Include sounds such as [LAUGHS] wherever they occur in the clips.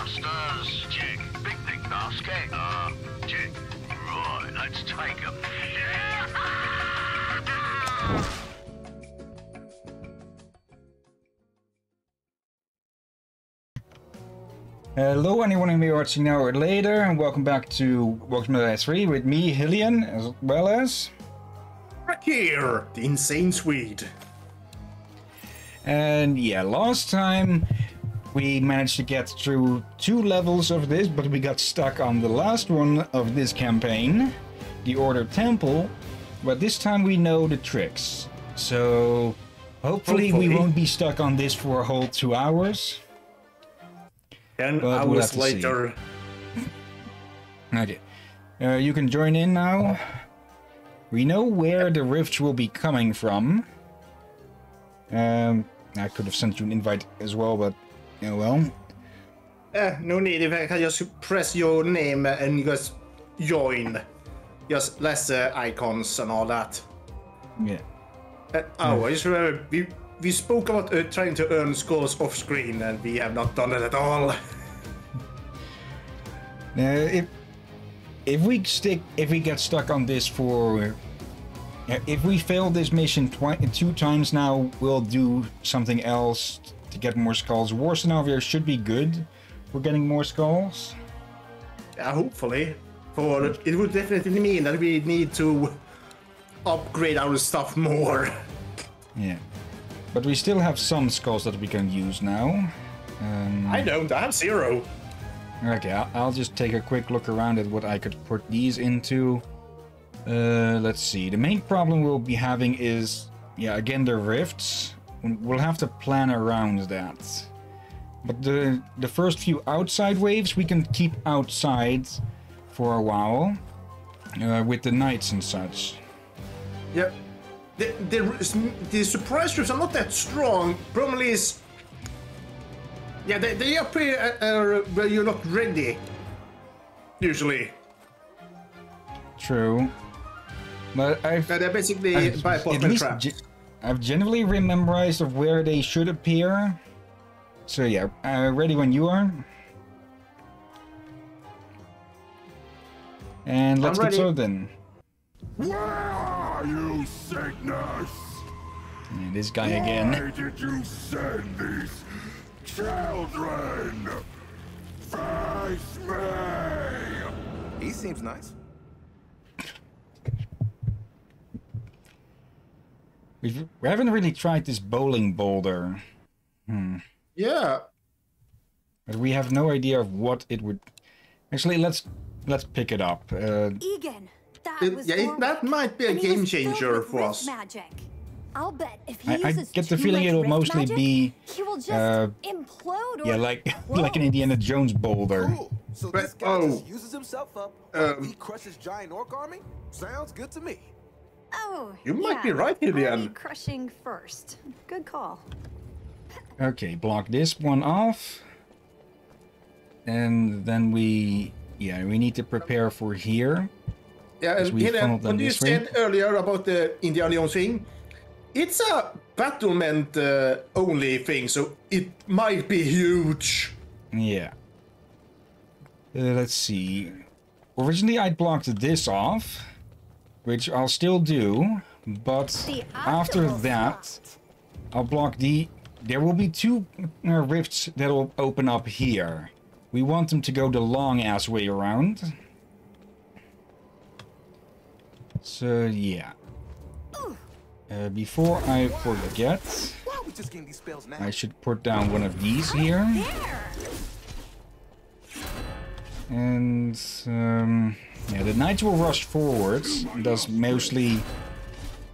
Main engine, check. Rear thrusters, basket, uh, check. Right, let's take 'em. [LAUGHS] Hello, anyone who may be watching now or later, and welcome back to Walking Simulator 3 with me, Hillyan, as well as. Right here, the insane Swede. And yeah, last time we managed to get through two levels of this, but we got stuck on the last one of this campaign, the Order Temple. But this time we know the tricks. So hopefully, we won't be stuck on this for a whole two hours. Ten But we'll hours later. Okay. Uh, you can join in now. We know where the rift will be coming from. Um, I could have sent you an invite as well, but oh well. Eh, no need if I can just press your name and you guys join. Just less uh, icons and all that. Yeah. Uh, oh, I just remember we we spoke about uh, trying to earn scores off screen and we have not done it at all. [LAUGHS] Uh, if if we stick, if we get stuck on this for, if we fail this mission twi- two times now, we'll do something else to get more skulls. War scenario should be good. for getting more skulls. Yeah, hopefully. For it would definitely mean that we need to upgrade our stuff more. [LAUGHS] Yeah. But we still have some skulls that we can use now. Um, I don't, I have zero. Okay, I'll, I'll just take a quick look around at what I could put these into. Uh, let's see. The main problem we'll be having is, yeah, again the rifts. We'll have to plan around that. But the the first few outside waves we can keep outside for a while uh, with the knights and such. Yeah. The, the, the surprise troops are not that strong. Problem is, yeah, they, they appear uh, where you're not ready. Usually. True. But I've Uh, they're basically I've, by at least traps. ge- I've generally memorized of where they should appear. So yeah, uh, ready when you are. And let's I'm get started then. Where are you, Cygnus? And this guy again. Why did you send these children? Face me! He seems nice. We've, we haven't really tried this bowling boulder, Yeah. but we have no idea of what it would. Actually, let's let's pick it up. Uh, Egan, that It- was yeah, it- Thorwick, that might be a and game changer for us. Magic. I'll bet if he I, I get the feeling it'll mostly magic, be he will just uh, implode or yeah, like [LAUGHS] like an Indiana Jones boulder. Cool. So But- this guy oh. just uses himself up Um, he crushes giant orc army? Sounds good to me. Oh, You might yeah. be right, I'll Vivian. crushing first. Good call. Okay, block this one off. And then we, yeah, we need to prepare for here. Yeah, Because and we Hilda, what you this way. said earlier about the Indiana Jones thing, it's a battlement uh, only thing, so it might be huge. Yeah. Uh, let's see. Originally, I blocked this off, which I'll still do, but after that, spot. I'll block the. There will be two uh, rifts that'll open up here. We want them to go the long ass way around. So, yeah. Uh, before I forget, Why are we just getting these spells now? I should put down one of these here. And um, yeah, the knights will rush forwards, thus mostly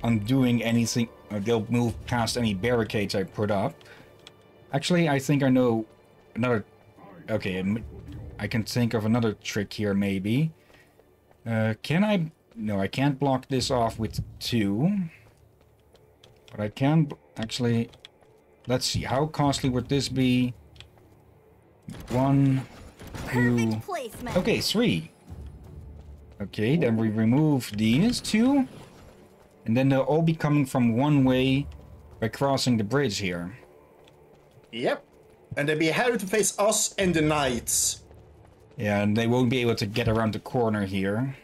undoing anything. Uh, they'll move past any barricades I put up. Actually, I think I know another. Okay, I can think of another trick here, maybe. Uh, can I? No, I can't block this off with two. But I can actually. Let's see. How costly would this be? One, two. Perfect placement. Okay, three. Okay, then we remove these two. And then they'll all be coming from one way by crossing the bridge here. Yep. And they'll be having to face us and the knights. Yeah, and they won't be able to get around the corner here.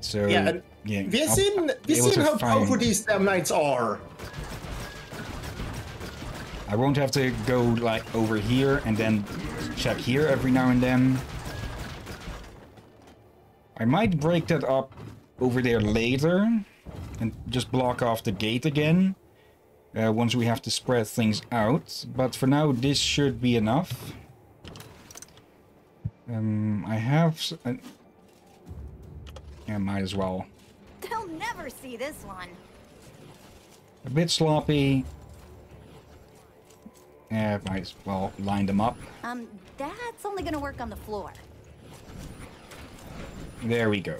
So Yeah, yeah, we've I'll seen we've seen how powerful these damn knights are. I won't have to go like over here and then check here every now and then. I might break that up over there later and just block off the gate again uh, once we have to spread things out. But for now, this should be enough. Um, I have. s- uh, yeah, might as well. They'll never see this one. A bit sloppy. Yeah, might as well line them up. Um, that's only gonna work on the floor. There we go.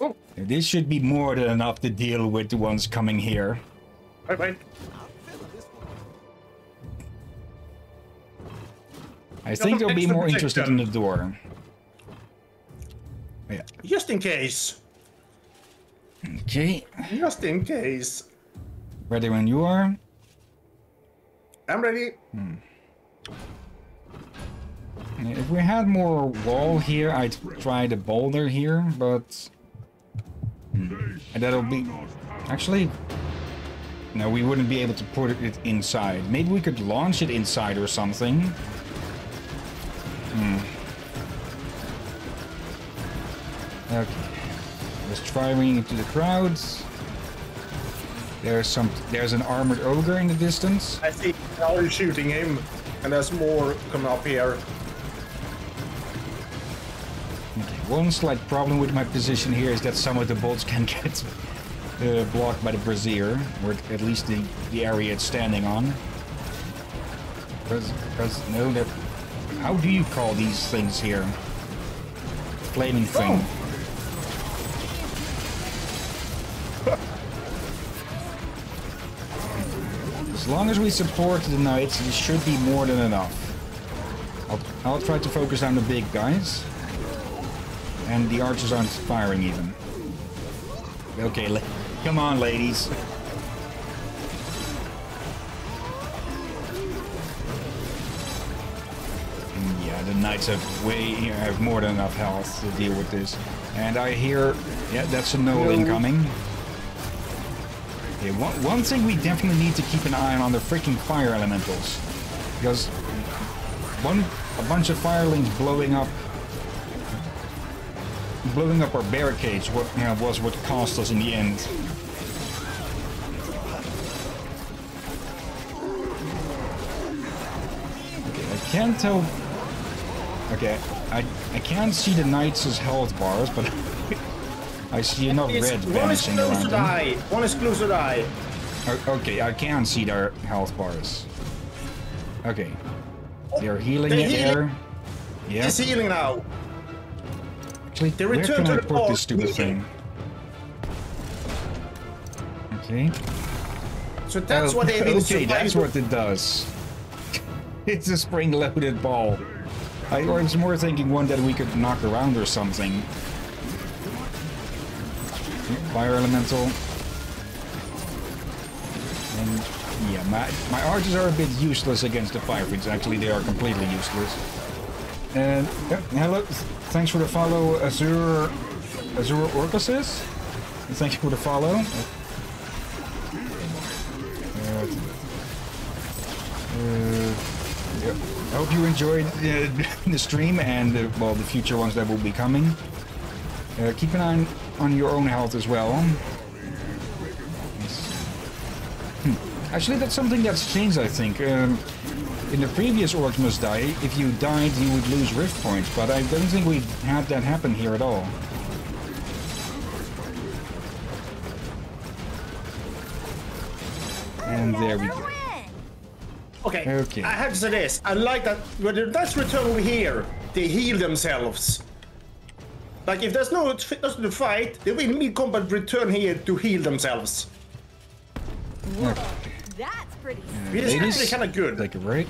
Oh, This should be more than enough to deal with the ones coming here. right, right. I think they'll be extra more interested in the door. Yeah. Just in case. Okay. Just in case. Ready when you are. I'm ready. If we had more wall here, I'd try the boulder here, but Hmm. And that'll be actually. No, we wouldn't be able to put it inside. Maybe we could launch it inside or something. Hmm. Okay. Let's try ringing into the crowds. There's some. There's an armored ogre in the distance. I see now you're shooting him, and there's more coming up here. Okay, one slight problem with my position here is that some of the bolts can [LAUGHS] get uh, blocked by the brazier, or at least the, the area it's standing on. Pres, pres, no, that. How do you call these things here? Flaming thing. As long as we support the knights, this should be more than enough. I'll, I'll try to focus on the big guys. And the archers aren't firing even. Okay, come on, ladies. Mm, Yeah, the knights have way have more than enough health to deal with this. And I hear, yeah, that's a no incoming. Okay, one, one thing we definitely need to keep an eye on are the freaking fire elementals. Because one, a bunch of firelings blowing up blowing up our barricades what you know, was what cost us in the end. Okay, I can't tell. Okay, I I can't see the knights' health bars, but [LAUGHS] I see enough It's- red one is vanishing close to die. One is close to die. Okay, I can see their health bars. Okay, oh, they're healing They're healing. there. Yeah, He's healing now. actually, they where return can to I the put ball this stupid thing? Okay. So that's Oh, what been Okay, that's what it does. [LAUGHS] it's a spring-loaded ball. I was more thinking one that we could knock around or something. Fire elemental. And yeah, my my archers are a bit useless against the fire fiends. Actually, they are completely useless. And yeah, hello, thanks for the follow, Azure Azure Orcasis. Thank you for the follow. Uh, uh, yeah. I hope you enjoyed uh, [LAUGHS] the stream and well the future ones that will be coming. Uh, keep an eye on, on your own health as well. Hmm. Actually, that's something that's changed. I think. Um, in the previous Orcs Must Die, if you died, you would lose rift points, but I don't think we've had that happen here at all. And there we go. Okay. Okay. I have to say this. I like that when the knights return over here, they heal themselves. Like if there's no fitness to fight, they will mid combat return here to heal themselves. That's pretty sweet. It is Ladies, actually kind of good. Take a break.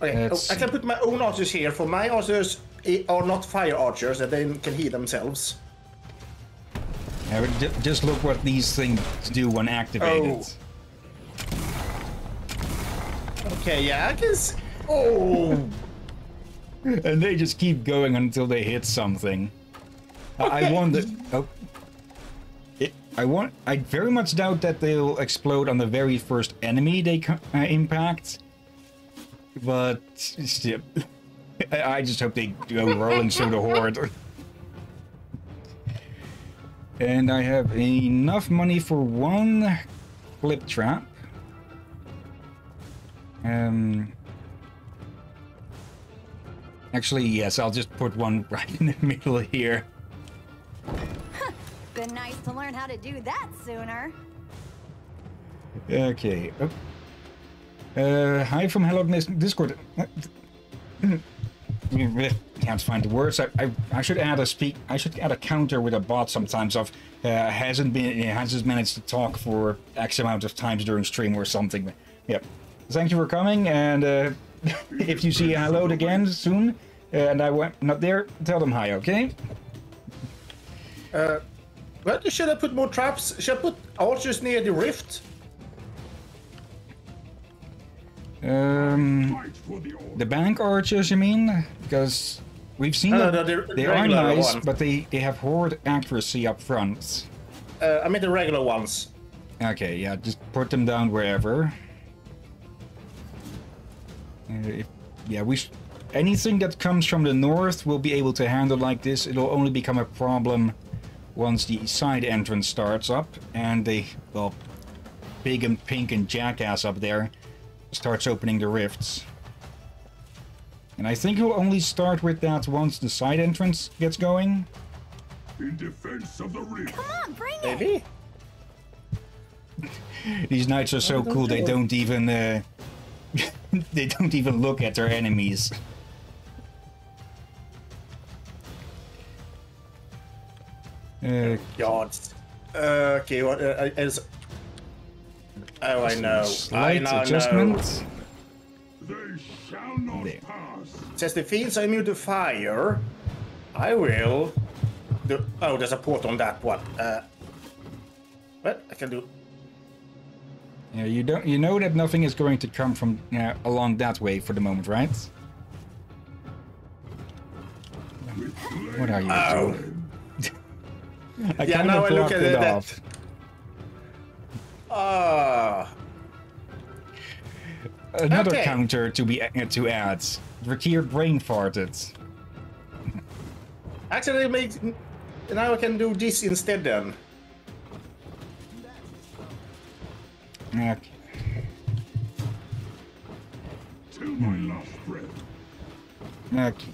Okay, oh, Let's I can put my own archers here. For my archers eh, are not fire archers, and they can heal themselves. Yeah, just look what these things do when activated. Oh. Okay, yeah, I can. S- oh, [LAUGHS] and they just keep going until they hit something. I- I wonder. [LAUGHS] Oh, it, I want. I very much doubt that they'll explode on the very first enemy they uh, impact. But [LAUGHS] I I just hope they go rolling through the horde. And I have enough money for one flip trap. Um. Actually, yes, I'll just put one [LAUGHS] right in the middle here. [LAUGHS] Been nice to learn how to do that sooner. Okay. Oh. Uh, hi from Hello Dis- Discord. [LAUGHS] Can't find the words. I, I, I should add a speak. I should add a counter with a bot sometimes of uh, hasn't been hasn't managed to talk for X amount of times during stream or something. Yep. Thank you for coming, and uh, [LAUGHS] if you see hello again soon, uh, and I went not there, tell them hi. Okay. Uh, well, should I put more traps? Should I put archers near the rift? Um. The bank archers, you mean? Because we've seen No, no, the they are nice, one. but they, they have horde accuracy up front. Uh, I mean the regular ones. Okay, yeah, just put them down wherever. Uh, if, yeah, we. Anything that comes from the north will be able to handle like this. It'll only become a problem once the side entrance starts up and the well, big and pink and jackass up there starts opening the rifts. And I think he'll only start with that once the side entrance gets going. In defense of the rift. Come on, bring it. Maybe. [LAUGHS] These knights are so don't cool they know. don't even uh, [LAUGHS] they don't even look at their enemies. Uh, Gods. Uh, okay, what uh, is? Oh, I know. I slight now know. adjustment. They shall not There. pass. Says the fiends are immune to fire. I will. Do, oh, there's a port on that one. Uh, what I can do? Yeah, you don't. You know that nothing is going to come from uh, along that way for the moment, right? What are you Oh. doing? [LAUGHS] I Yeah, kind now of I look at it it, that- off. Ah, Another Okay. counter to be uh, to add. Drakir brain farted. actually, make now I can do this instead. Then Okay. till my last breath. Okay.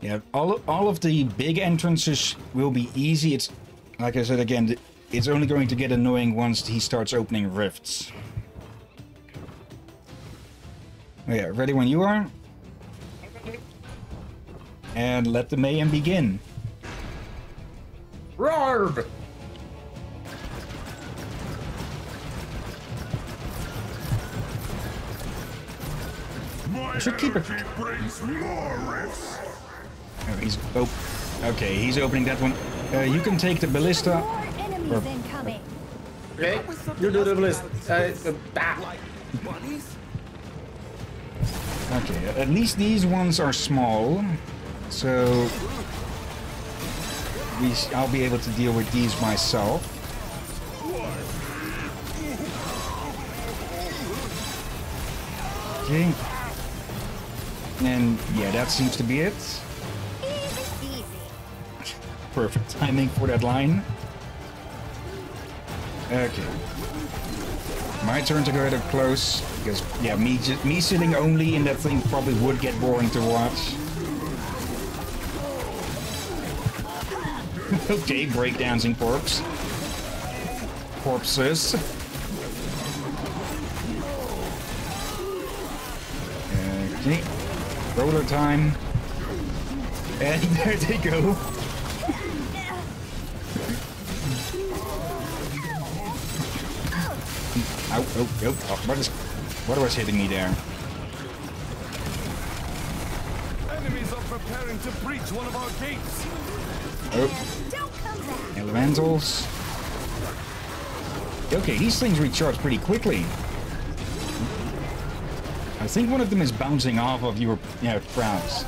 Yeah, all all of the big entrances will be easy. It's like I said again, it's only going to get annoying once he starts opening rifts. Oh, yeah, ready when you are. And let the mayhem begin. roar! My should keep it- energy brings more. Oh, he's oh, okay. He's opening that one. Uh, you can take the ballista. Enemies Or- incoming. Okay, you do the ballista. Uh, ah. Like bunnies? Okay, at least these ones are small, so we, I'll be able to deal with these myself. Okay. And yeah, that seems to be it. Easy, easy. Perfect timing for that line. Okay. My turn to go ahead up close because yeah, me me sitting only in that thing probably would get boring to watch. [LAUGHS] okay, breakdancing corpse. Corpses. Okay. Roller time. And [LAUGHS] there they go. Ow, oh, oh, oh, what is, what was hitting me there? Enemies are preparing to breach one of our gates. Oh, Don't come back. elementals. Okay, these things recharge pretty quickly. I think one of them is bouncing off of your yeah, crowds.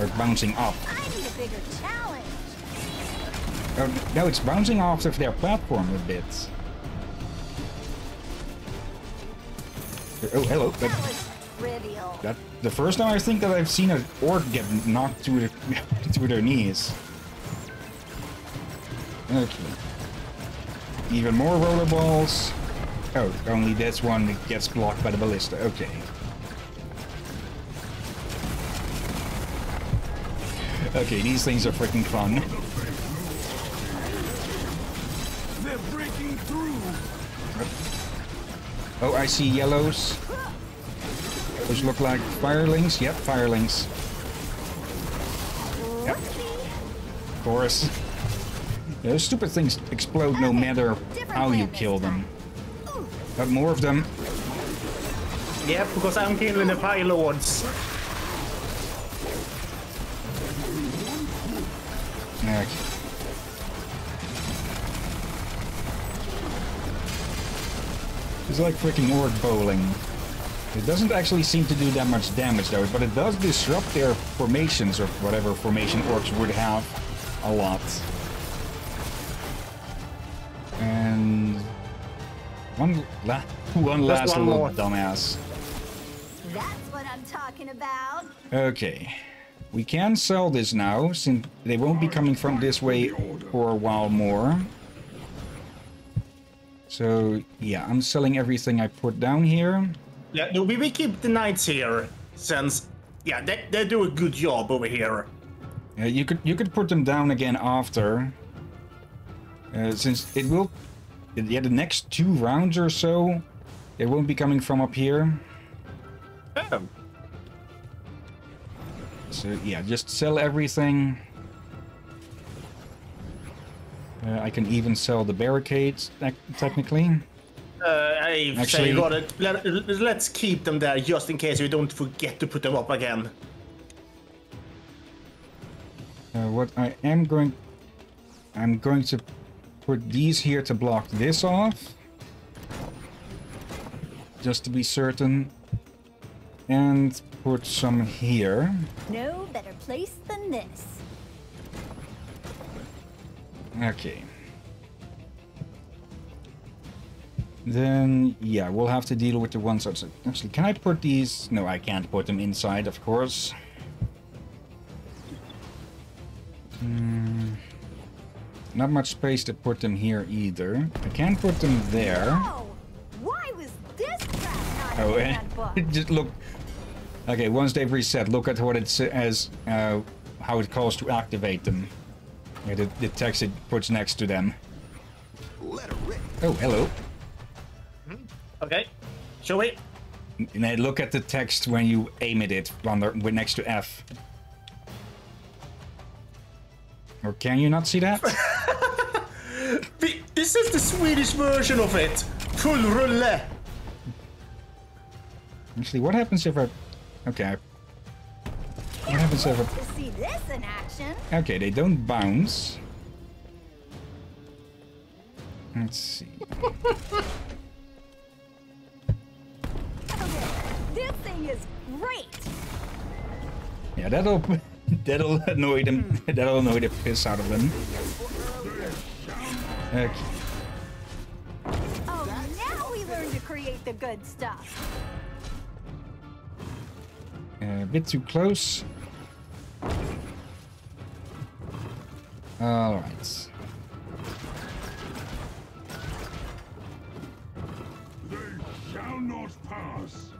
Or bouncing up. I need a bigger challenge. Oh, no, it's bouncing off of their platform a bit. Oh, hello. That That, that, the first time I think that I've seen an orc get knocked to, the, [LAUGHS] to their knees. Okay. Even more rollerballs. Oh, only this one gets blocked by the ballista. Okay. Okay, these things are freaking fun. They're breaking through. Oh, I see yellows. Those look like firelings. Yep, firelings. Yep, of course. Yeah, Those stupid things explode no matter how you kill them. time. But more of them. Yep, because I'm killing the Fire Lords. It's like freaking orc bowling. It doesn't actually seem to do that much damage though, but it does disrupt their formations or whatever formation orcs would have a lot. And one la [LAUGHS] one last one little more. dumbass. That's what I'm talking about. Okay. We can sell this now, since they won't be coming from this way for a while more. So, yeah, I'm selling everything I put down here. Yeah, no, we will keep the knights here, since yeah, they, they do a good job over here. Uh, you could you could put them down again after, uh, since it will. Yeah, the next two rounds or so, they won't be coming from up here. Oh. So yeah, just sell everything. Uh, I can even sell the barricades, technically. Uh, I Actually- say rather let, let's keep them there just in case we don't forget to put them up again. Uh, what I am going... I'm going to put these here to block this off. Just to be certain. And put some here. No better place than this. Okay. Then, yeah, we'll have to deal with the ones outside. Actually, can I put these? No, I can't put them inside, of course. Hmm. Not much space to put them here either. I can put them there. Oh, why was this crap not Oh, in the handbook? just look. Okay, once they've reset, look at what it says, uh, how it calls to activate them. Yeah, the, the text it puts next to them. Oh, hello. Okay, shall we? And then look at the text when you aim at it on the, with next to F. Or can you not see that? [LAUGHS] This is the Swedish version of it. Full rulle. Actually, what happens if I... Okay. What happens if I... To see this in action. Okay, they don't bounce. Let's see. [LAUGHS] Okay, this thing is great. Yeah, that'll [LAUGHS] that'll annoy them. Hmm. [LAUGHS] That'll annoy the piss out of them. Okay. Oh, now we learn to create the good stuff. A bit too close. All right. They shall not pass.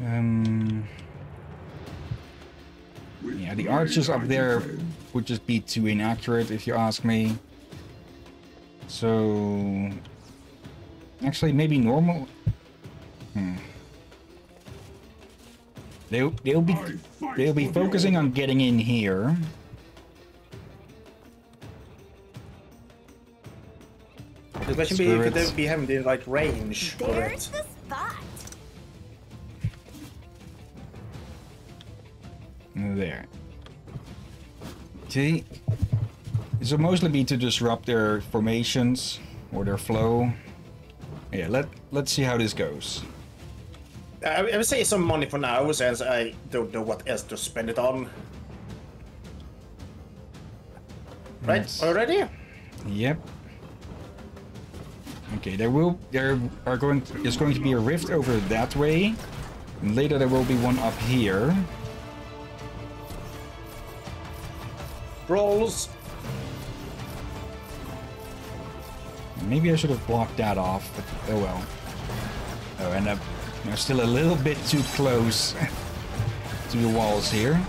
Um. Yeah, the archers up there would just be too inaccurate if you ask me. So, actually, maybe normal. Hmm. They'll they'll be they'll be focusing on getting in here. The question be could Spirits. they be having the right range for it? the spot. There. See, this will mostly be to disrupt their formations or their flow. Yeah, let let's see how this goes. I, I would say some money for now, since I don't know what else to spend it on. Right, Yes. already? Yep. Okay, there will there are going to, there's going to be a rift over that way. And later there will be one up here. Rolls. Maybe I should have blocked that off, but oh well. Oh, and uh, they're still a little bit too close to the walls here.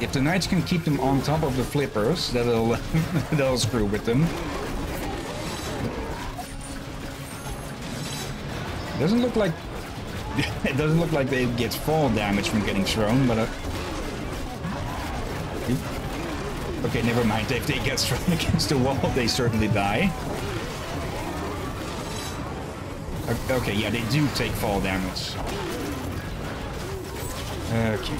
If the knights can keep them on top of the flippers, that'll [LAUGHS] that'll screw with them. Doesn't look like [LAUGHS] it doesn't look like they get fall damage from getting thrown, but uh, okay, never mind. If they get thrown [LAUGHS] against the wall, they certainly die. Okay, yeah, they do take fall damage. Okay.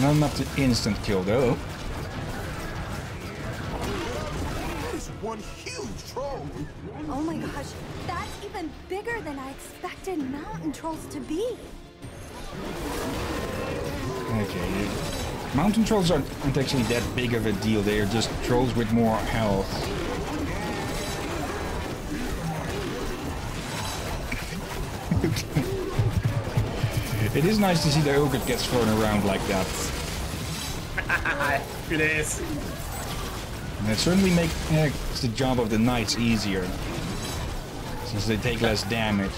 Not enough to instant kill though. There's one huge troll. Oh my gosh, that's even bigger than I expected mountain trolls to be. Mountain trolls aren't, aren't actually that big of a deal. They are just trolls with more health. [LAUGHS] it is nice to see the ogre gets thrown around like that. [LAUGHS] It is. And it certainly makes the job of the knights easier. Since they take less damage.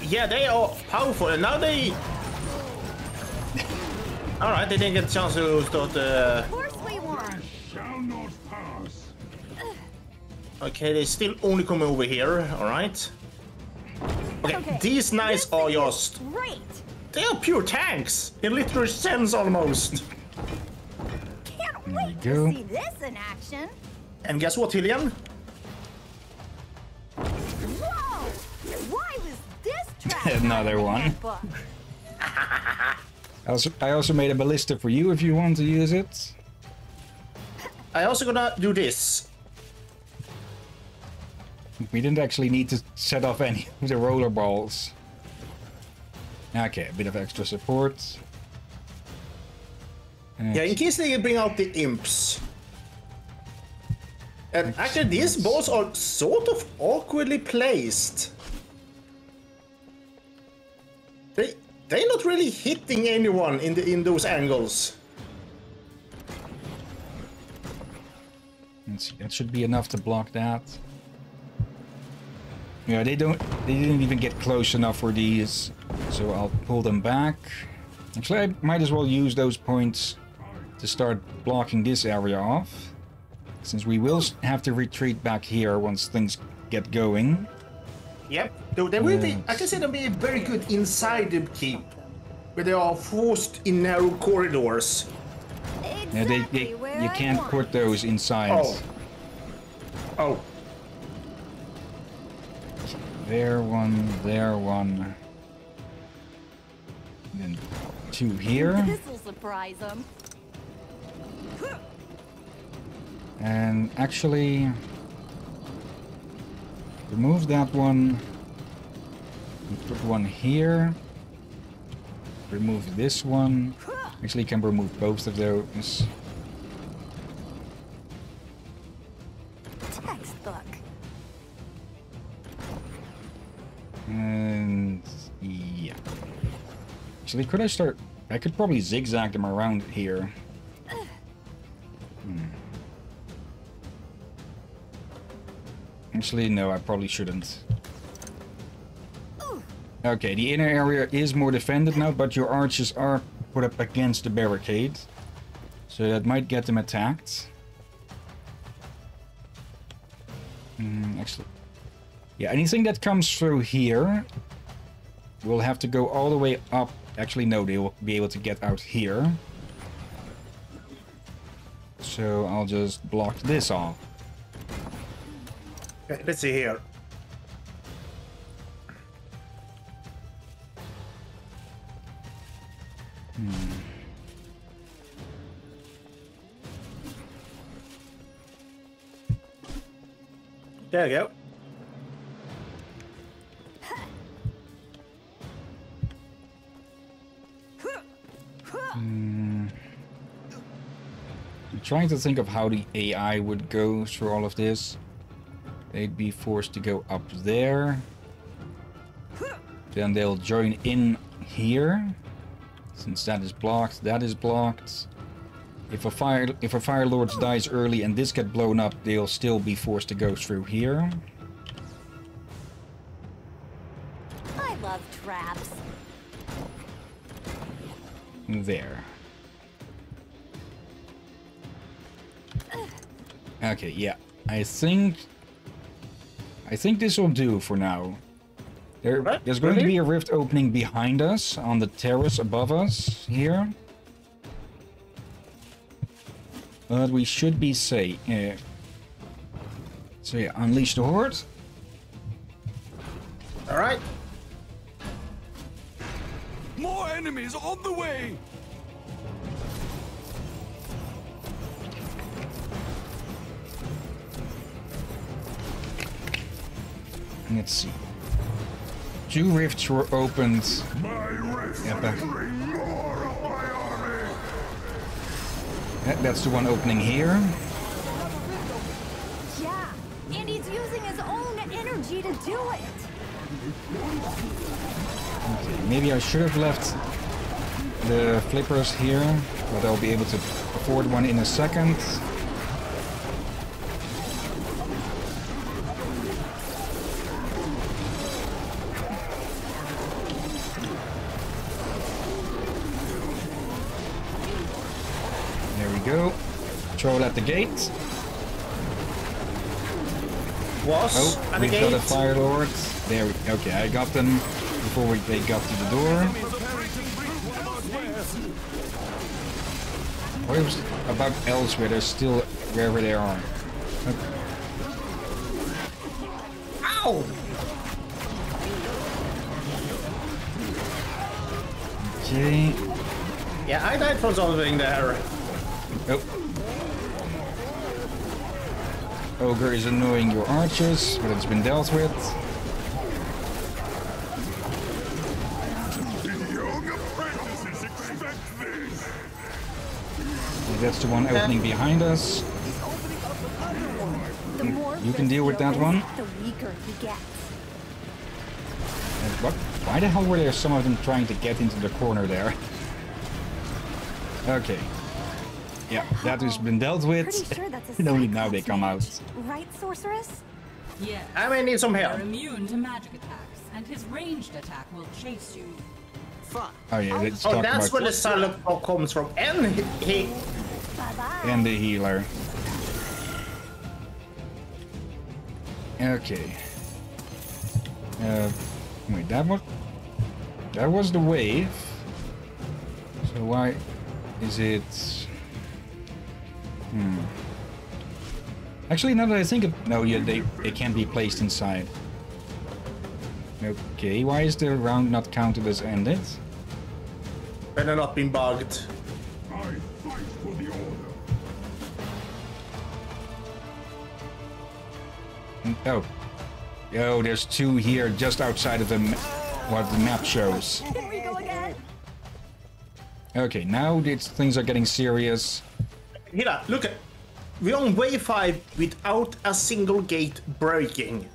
Yeah, they are powerful, and now they... Alright, they didn't get a chance to start... Uh... Of course we won. Shall not pass. Okay, they still only come over here, alright? Okay, Okay, these knights this are thing is just... Great. They are pure tanks! In literal sense, almost. Can't wait go. to see this in action. And guess what, Hillyan? Whoa! Why was this [LAUGHS] trash not Another in the one. [LAUGHS] also, I also made a ballista for you if you want to use it. I also gonna do this. We didn't actually need to set off any [LAUGHS] of the roller balls. Okay, a bit of extra support. Yeah, in case they bring out the imps. And actually, these balls are sort of awkwardly placed. They're not really hitting anyone in the in those angles. Let's see, that should be enough to block that. Yeah, they don't. They didn't even get close enough for these, so I'll pull them back. Actually, I might as well use those points to start blocking this area off, since we will have to retreat back here once things get going. Yep. Though they will be, I can say they'll be very good inside the keep, where they are forced in narrow corridors. Exactly Yeah, they, they where you I can't want. put those inside. Oh. Oh. There one, there one. Then two here. [LAUGHS] This'll surprise them. And actually, remove that one. Put one here. Remove this one. Actually, can remove both of those. Textbook. And yeah. Actually, could I start? I could probably zigzag them around here. Actually, no, I probably shouldn't. Okay, the inner area is more defended now, but your archers are put up against the barricade. So that might get them attacked. Hmm, actually, yeah, anything that comes through here will have to go all the way up. Actually, no, they will be able to get out here. So I'll just block this off. Let's see here. Hmm. There you go. Hmm. I'm trying to think of how the AI would go through all of this. They'd be forced to go up there. Then they'll join in here. Since that is blocked, that is blocked. If a fire if a fire lord dies early and this get blown up, they'll still be forced to go through here. I love traps. There. Okay, yeah. I think I think this will do for now. There, Right, there's going to be a rift opening behind us on the terrace above us here. But we should be safe. Yeah. Uh, so yeah, unleash the horde. All right. More enemies on the way! Let's see. Two rifts were opened. Yeah, back. bring more of my army. That- That's the one opening here. Yeah, and he's using his own energy to do it. Okay, maybe I should have left the flippers here, but I'll be able to afford one in a second. Gate. Was Oh, at the we've got a fire lord. There we Okay, I got them before we, they got to the door. Preparing to breach one of our wares. What was about elsewhere? They're still wherever they are. Ow! Okay. Yeah, I died from something there. Ogre is annoying your archers, but it's been dealt with. Young apprentices expect. That's the one opening behind us. You can deal with that one. The weaker he gets. And what? Why the hell were there some of them trying to get into the corner there? Okay. Yeah, that has been dealt with. Pretty sure that's a [LAUGHS] And only now they come out. Right, sorceress? Yes. I may need some They're help. immune to magic attacks, and his ranged attack will chase you. Oh yeah, let's Oh, talk that's where the silent pop comes from. And he, he Bye-bye. and the healer. Okay. Uh, wait, that was that was the wave. So why is it? Hmm. Actually, now that I think it, no, yeah, they they can't be placed inside. Okay, why is the round not counted as ended? better not been bugged. I fight for the order. Oh. Oh, there's two here just outside of the what the map shows. Here we go again. Okay, now it's, things are getting serious. Hira, look at. We're on wave 5 without a single gate breaking.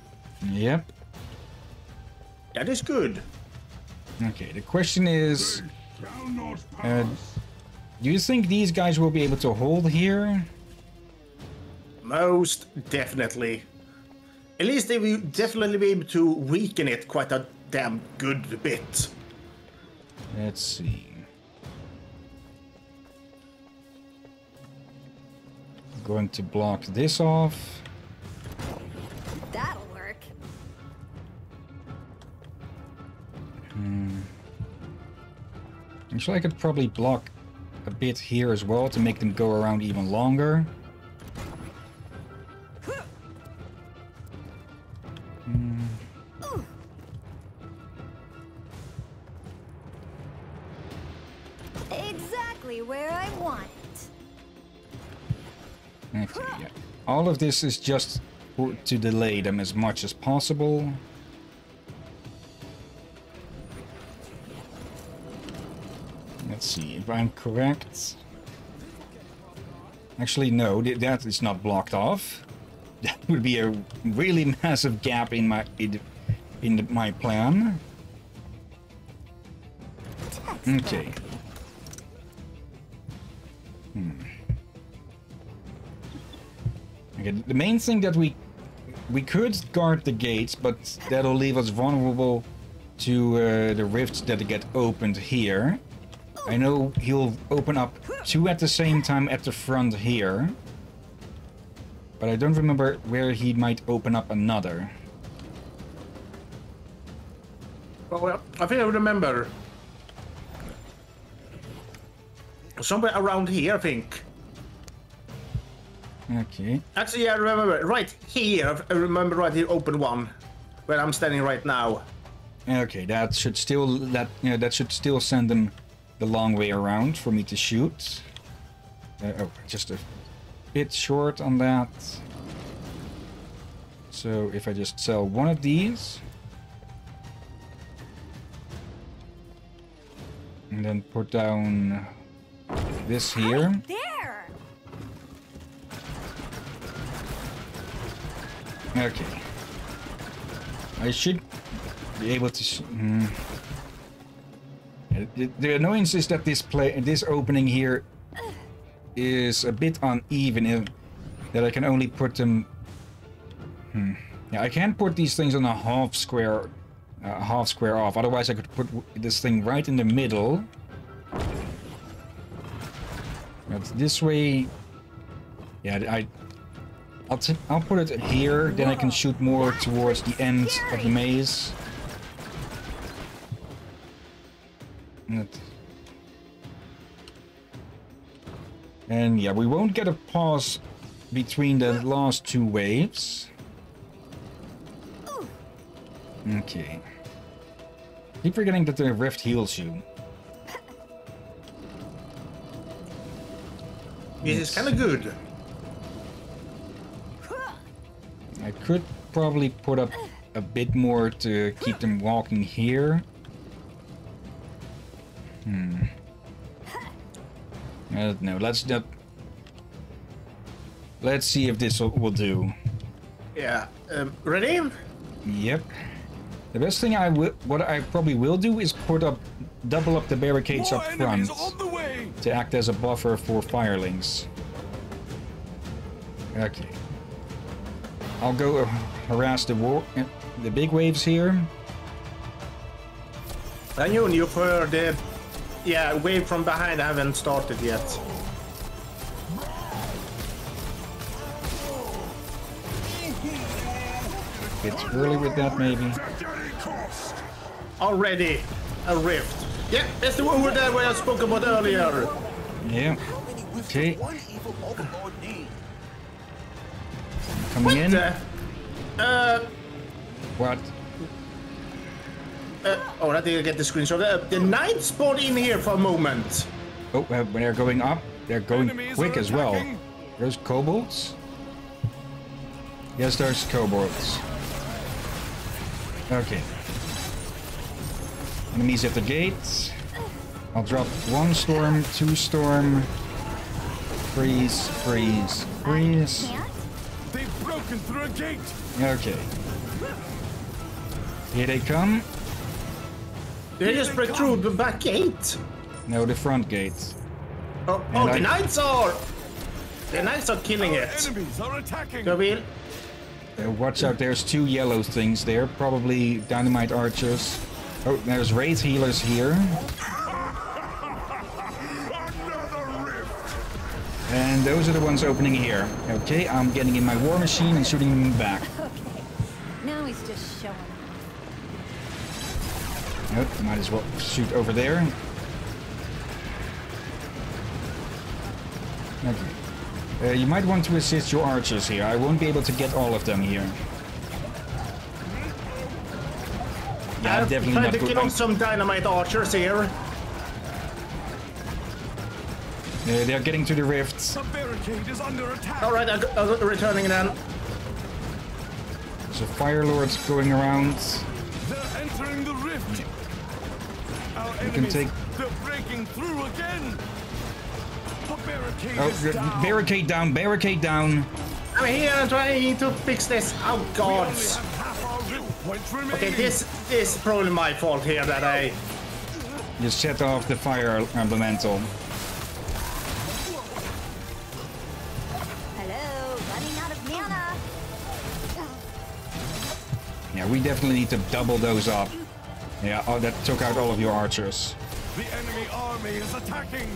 Yep. That is good. Okay, the question is, uh, do you think these guys will be able to hold here? Most definitely. At least they will definitely be able to weaken it quite a damn good bit. Let's see. Going to block this off. That'll work. Hmm. Actually, I could probably block a bit here as well to make them go around even longer. Hmm. Exactly where I want it. Okay, yeah. All of this is just to delay them as much as possible. Let's see if I'm correct. Actually, no, that is not blocked off. [LAUGHS] That would be a really massive gap in my in, in the, my plan. Okay. Hmm. Okay, the main thing that we we could guard the gates, but that'll leave us vulnerable to uh, the rifts that get opened here. I know he'll open up two at the same time at the front here. But I don't remember where he might open up another. Well, well, I think I remember. Somewhere around here, I think. Okay. Actually, I remember right here. I remember right here, open one, where I'm standing right now. Okay, that should still that you know, that should still send them the long way around for me to shoot. Uh, oh, just a bit short on that. So if I just sell one of these, and then put down this here. There! Okay. I should be able to. Uh, The, the annoyance is that this play, this opening here, is a bit uneven. In that I can only put them. Hmm. Yeah, I can't put these things on a half square, uh, half square off. Otherwise, I could put this thing right in the middle. But this way, yeah, I I'll, t I'll put it here, then I can shoot more towards the end of the maze. And yeah, we won't get a pause between the last two waves. Okay. Keep forgetting that the rift heals you. This is kind of good. Could probably put up a bit more to keep them walking here. Hmm. I don't know. Let's not. Let's see if this will, will do. Yeah. Um, ready? Yep. The best thing I will, what I probably will do is put up, double up the barricades More up front the way! to act as a buffer for firelings. Okay. I'll go harass the war, the big waves here. I knew you for the yeah wave from behind. I haven't started yet. It's early with that, maybe. At any cost. Already a rift. Yeah, that's the one that I spoke about earlier. Yeah. Okay. One evil overlord need. Coming in. The, uh, What? uh, oh, I didn't get the screenshot. Uh, the knight spawned in here for a moment. Oh, uh, they're going up, they're going Enemies quick as well. There's kobolds? Yes, there's kobolds. Okay. Enemies at the gate. I'll drop one storm, two storm. Freeze, freeze, freeze. Can't? They've broken through a gate! Okay. Here they come. They just break through the back gate. No, the front gate. Oh, And oh I- the knights are. The knights are killing it. Enemies are attacking! Go Will. Uh, watch out, there's two yellow things there. Probably dynamite archers. Oh, there's wraith healers here. And those are the ones opening here. Okay, I'm getting in my war machine and shooting them back. [LAUGHS] Okay, now he's just showing off. Nope, might as well shoot over there. Okay. Uh, you might want to assist your archers here. I won't be able to get all of them here. Yeah, I'm I've definitely not to good. kill some dynamite archers here. Uh, they're getting to the rifts. The barricade is under attack. All right, I'm, I'm returning then. There's a fire lords going around. They're entering the rift. Our can take- they're breaking through again. The barricade Oh, is down. barricade down, barricade down. I'm here and trying to fix this. Oh We God. only have half our rift points remaining. Okay, this is probably my fault here that I. You set off the fire elemental. Yeah, we definitely need to double those up. Yeah, oh, that took out all of your archers. The enemy army is attacking.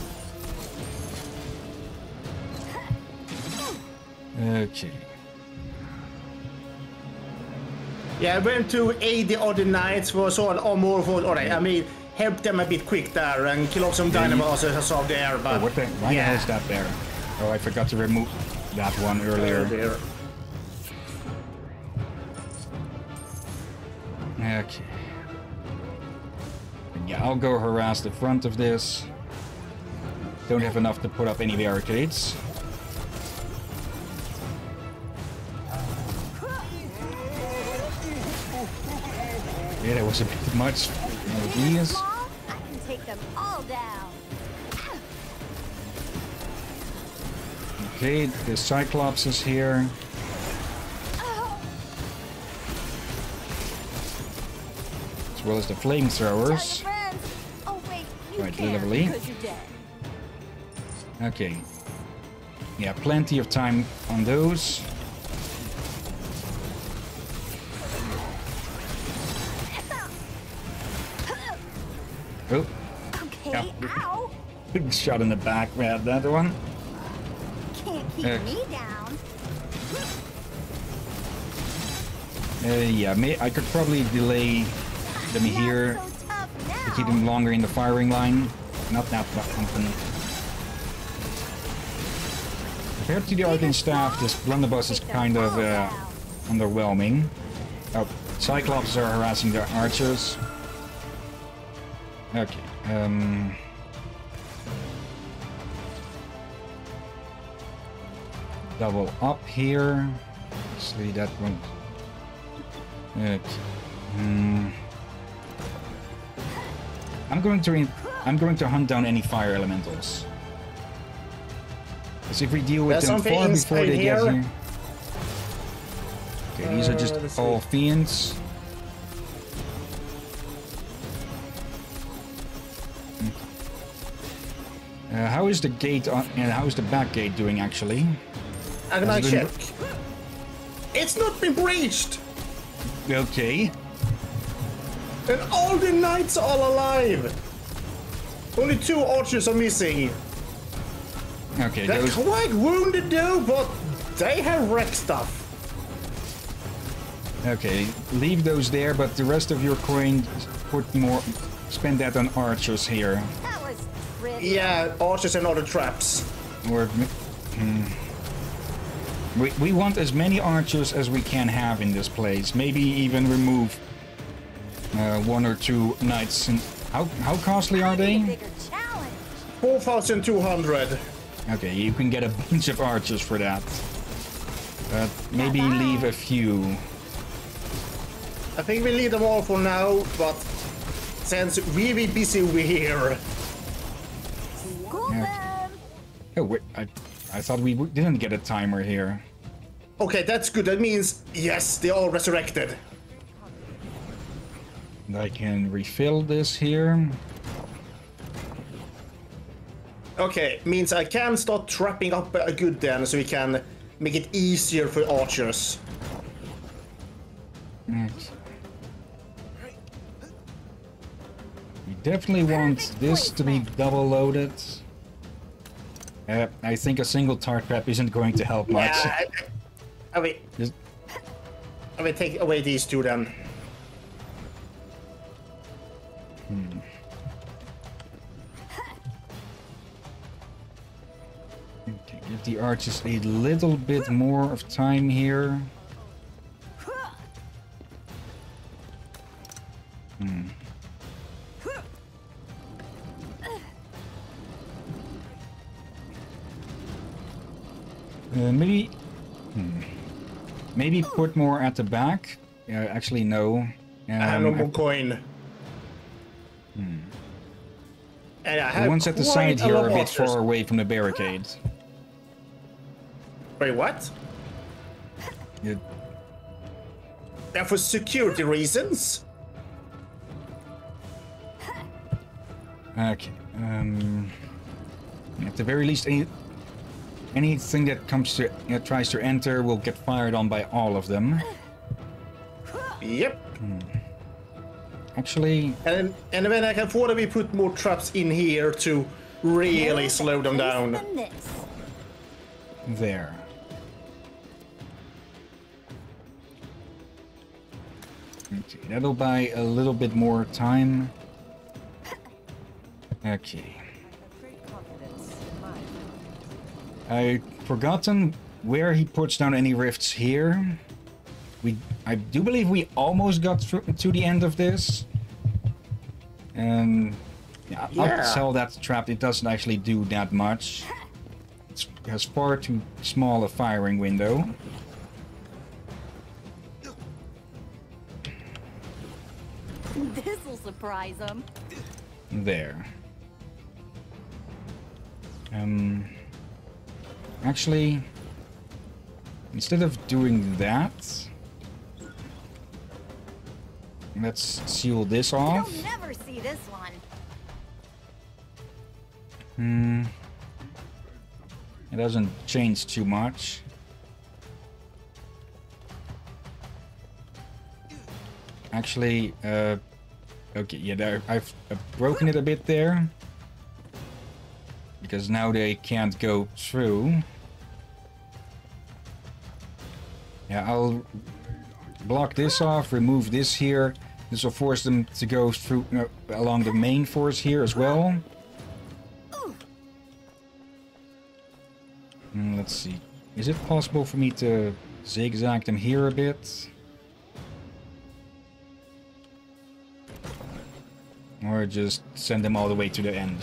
Okay. Yeah, I went to aid the other knights for sort of more for. Alright, I mean, help them a bit quick there and kill off some Yeah, you- dynamos as I saw there, but. Oh, what the? Why the hell is that there? Oh, I forgot to remove that one earlier. There. Okay. Yeah, I'll go harass the front of this. Don't have enough to put up any barricades. Yeah, that was a bit much. Oh, I can take them all down. Okay, the Cyclops is here. As well as the flamethrowers. Oh Right, can't Lily. because you're dead. Okay. Yeah, plenty of time on those. Oh, Okay, Yeah. ow! big [LAUGHS] shot in the back, man. That one. Can't keep Uh, me down. Uh, yeah, may, I could probably delay them here to keep them longer in the firing line. Not that often. Compared to the Arcane Staff, this blunderbuss is kind of uh, underwhelming. Oh, Cyclops are harassing their archers. Okay. Um, double up here. Obviously, that one. Okay. Hmm. I'm going to I'm going to hunt down any fire elementals. Because if we deal with There's them far before they get here. here. Okay, these are Uh, just let's all see. fiends. Uh, how is the gate on, and how is the back gate doing actually? I'm gonna check. It's not been breached! Okay. And all the knights are all alive! Only two archers are missing. Okay, They're those quite wounded though, but they have wreck stuff. Okay, leave those there, but the rest of your coin, put more, spend that on archers here. That was trivial. Yeah, archers and other traps. Or, hmm. we, we want as many archers as we can have in this place. Maybe even remove uh, one or two knights. And how how costly are I need a they? 4,200. Okay, you can get a [LAUGHS] bunch of archers for that. But maybe leave a few. I think we leave them all for now, but since we be busy over here. School Yeah. Oh wait, I I thought we didn't get a timer here. Okay, that's good. That means, yes, they all resurrected. And I can refill this here. Okay, means I can start trapping up a good then, so we can make it easier for archers. Yes. We definitely want this to be double loaded. Uh, I think a single tar trap isn't going to help much. Yeah, I, I, I mean, Just- I will take away these two then. Okay, give the archers a little bit more of time here. Hmm. Uh, maybe... hmm. Maybe put more at the back. Yeah, actually, no. Um, I have no I- more coin. And I the ones at the side here are a bit far away from the barricades. Wait, what? You- Yeah, for security reasons. Okay. Um, at the very least, any anything that comes to uh, tries to enter will get fired on by all of them. Yep. Actually, And and then I can afford that we put more traps in here to really slow them down. Than this. there. Okay, that'll buy a little bit more time. Okay. Great confidence in my I forgotten where he puts down any rifts here. We, I do believe we almost got through to the end of this. And yeah, Yeah. I'll tell that trap. It doesn't actually do that much. It has far too small a firing window. This'll surprise them. There. Um. Actually, instead of doing that, let's seal this off. You'll never see this one. Hmm. It doesn't change too much. Actually, uh, okay, yeah, there, I've, I've broken it a bit there. Because now they can't go through. Yeah, I'll block this off, remove this here. This will force them to go through uh, along the main force here as well. Mm, let's see. Is it possible for me to zigzag them here a bit? Or just send them all the way to the end?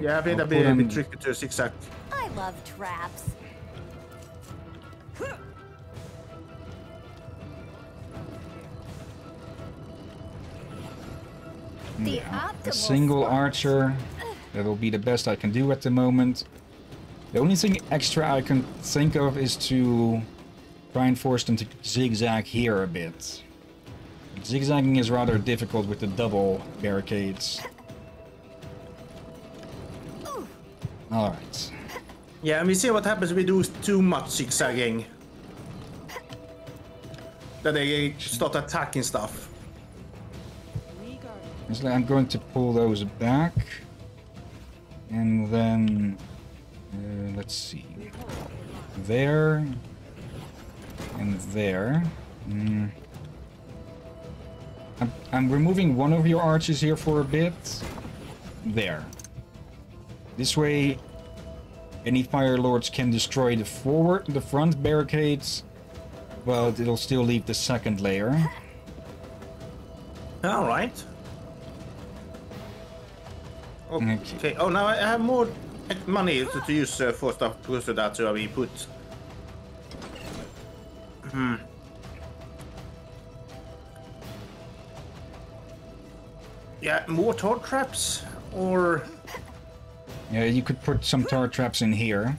Yeah, I think I'll that'd be a bit them- tricky to zigzag. I love traps. Hmm. The A single spot. archer. That'll be the best I can do at the moment. The only thing extra I can think of is to try and force them to zigzag here a bit. Zigzagging is rather difficult with the double barricades. Alright. Yeah, and we see what happens if we do too much zigzagging. That they start attacking stuff. I'm going to pull those back. And then... Uh, let's see. There. And there. Mm. I'm, I'm removing one of your arches here for a bit. There. This way, any fire lords can destroy the forward, the front barricades, but it'll still leave the second layer. All right. Okay. Okay. Oh, now I have more money to, to use uh, for stuff because of that. So we put. Hmm. Yeah, more tar traps or Yeah, you could put some tar traps in here.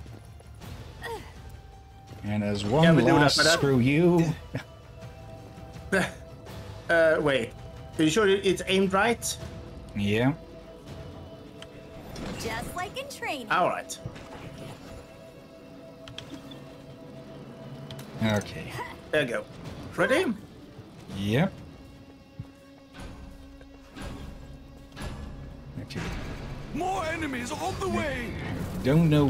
And as one Yeah, we do that, that- screw you. [LAUGHS] uh, wait. Are you sure it's aimed right? Yeah. Just like in training. All right. Okay. There you go. Ready? Yep. More enemies on the way! Don't know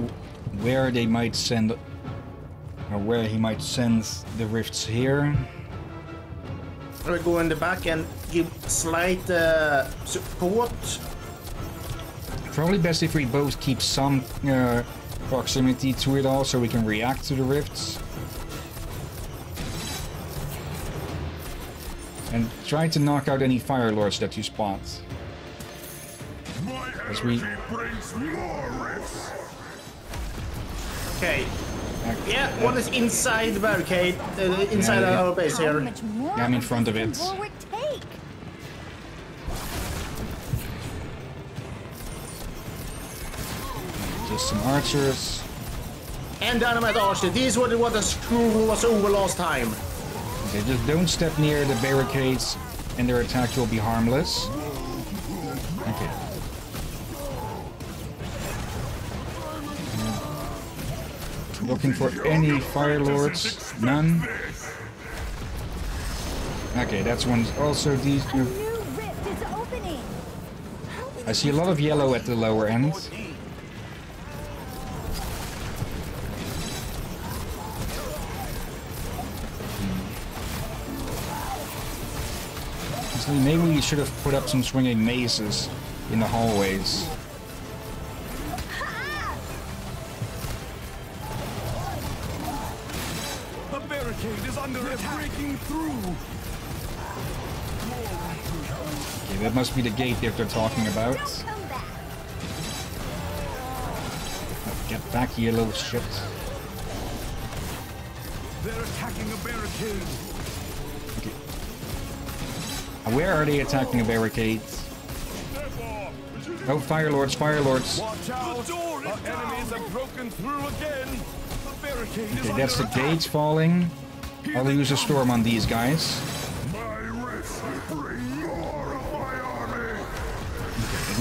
where they might send, or where he might send the rifts here. We go in the back and give slight uh, support. Probably best if we both keep some uh, proximity to it all, so we can react to the rifts. And try to knock out any Fire Lords that you spot. My As we- energy brings more rifts. Okay. Yeah, one is inside the barricade, uh, inside Yeah, yeah. our base here. Yeah, I'm in front of it. can Just some archers. And dynamite archer. These were the what the screw was over last time. Okay, just don't step near the barricades and their attack will be harmless. Looking for any Fire Lords? None? Okay, that's one. Also, these. Opening. I see a lot of yellow at the lower end. Hmm. Maybe we should have put up some swinging maces in the hallways. That must be the gate that they're talking about. Back. Get back, you little shit. They're attacking a barricade. Uh, Where are they attacking a barricade? Oh, Fire Lords, Fire Lords. Watch out! Our enemies have broken through again. The barricade Okay, under that's the attack. gates falling. I'll use a storm on these guys.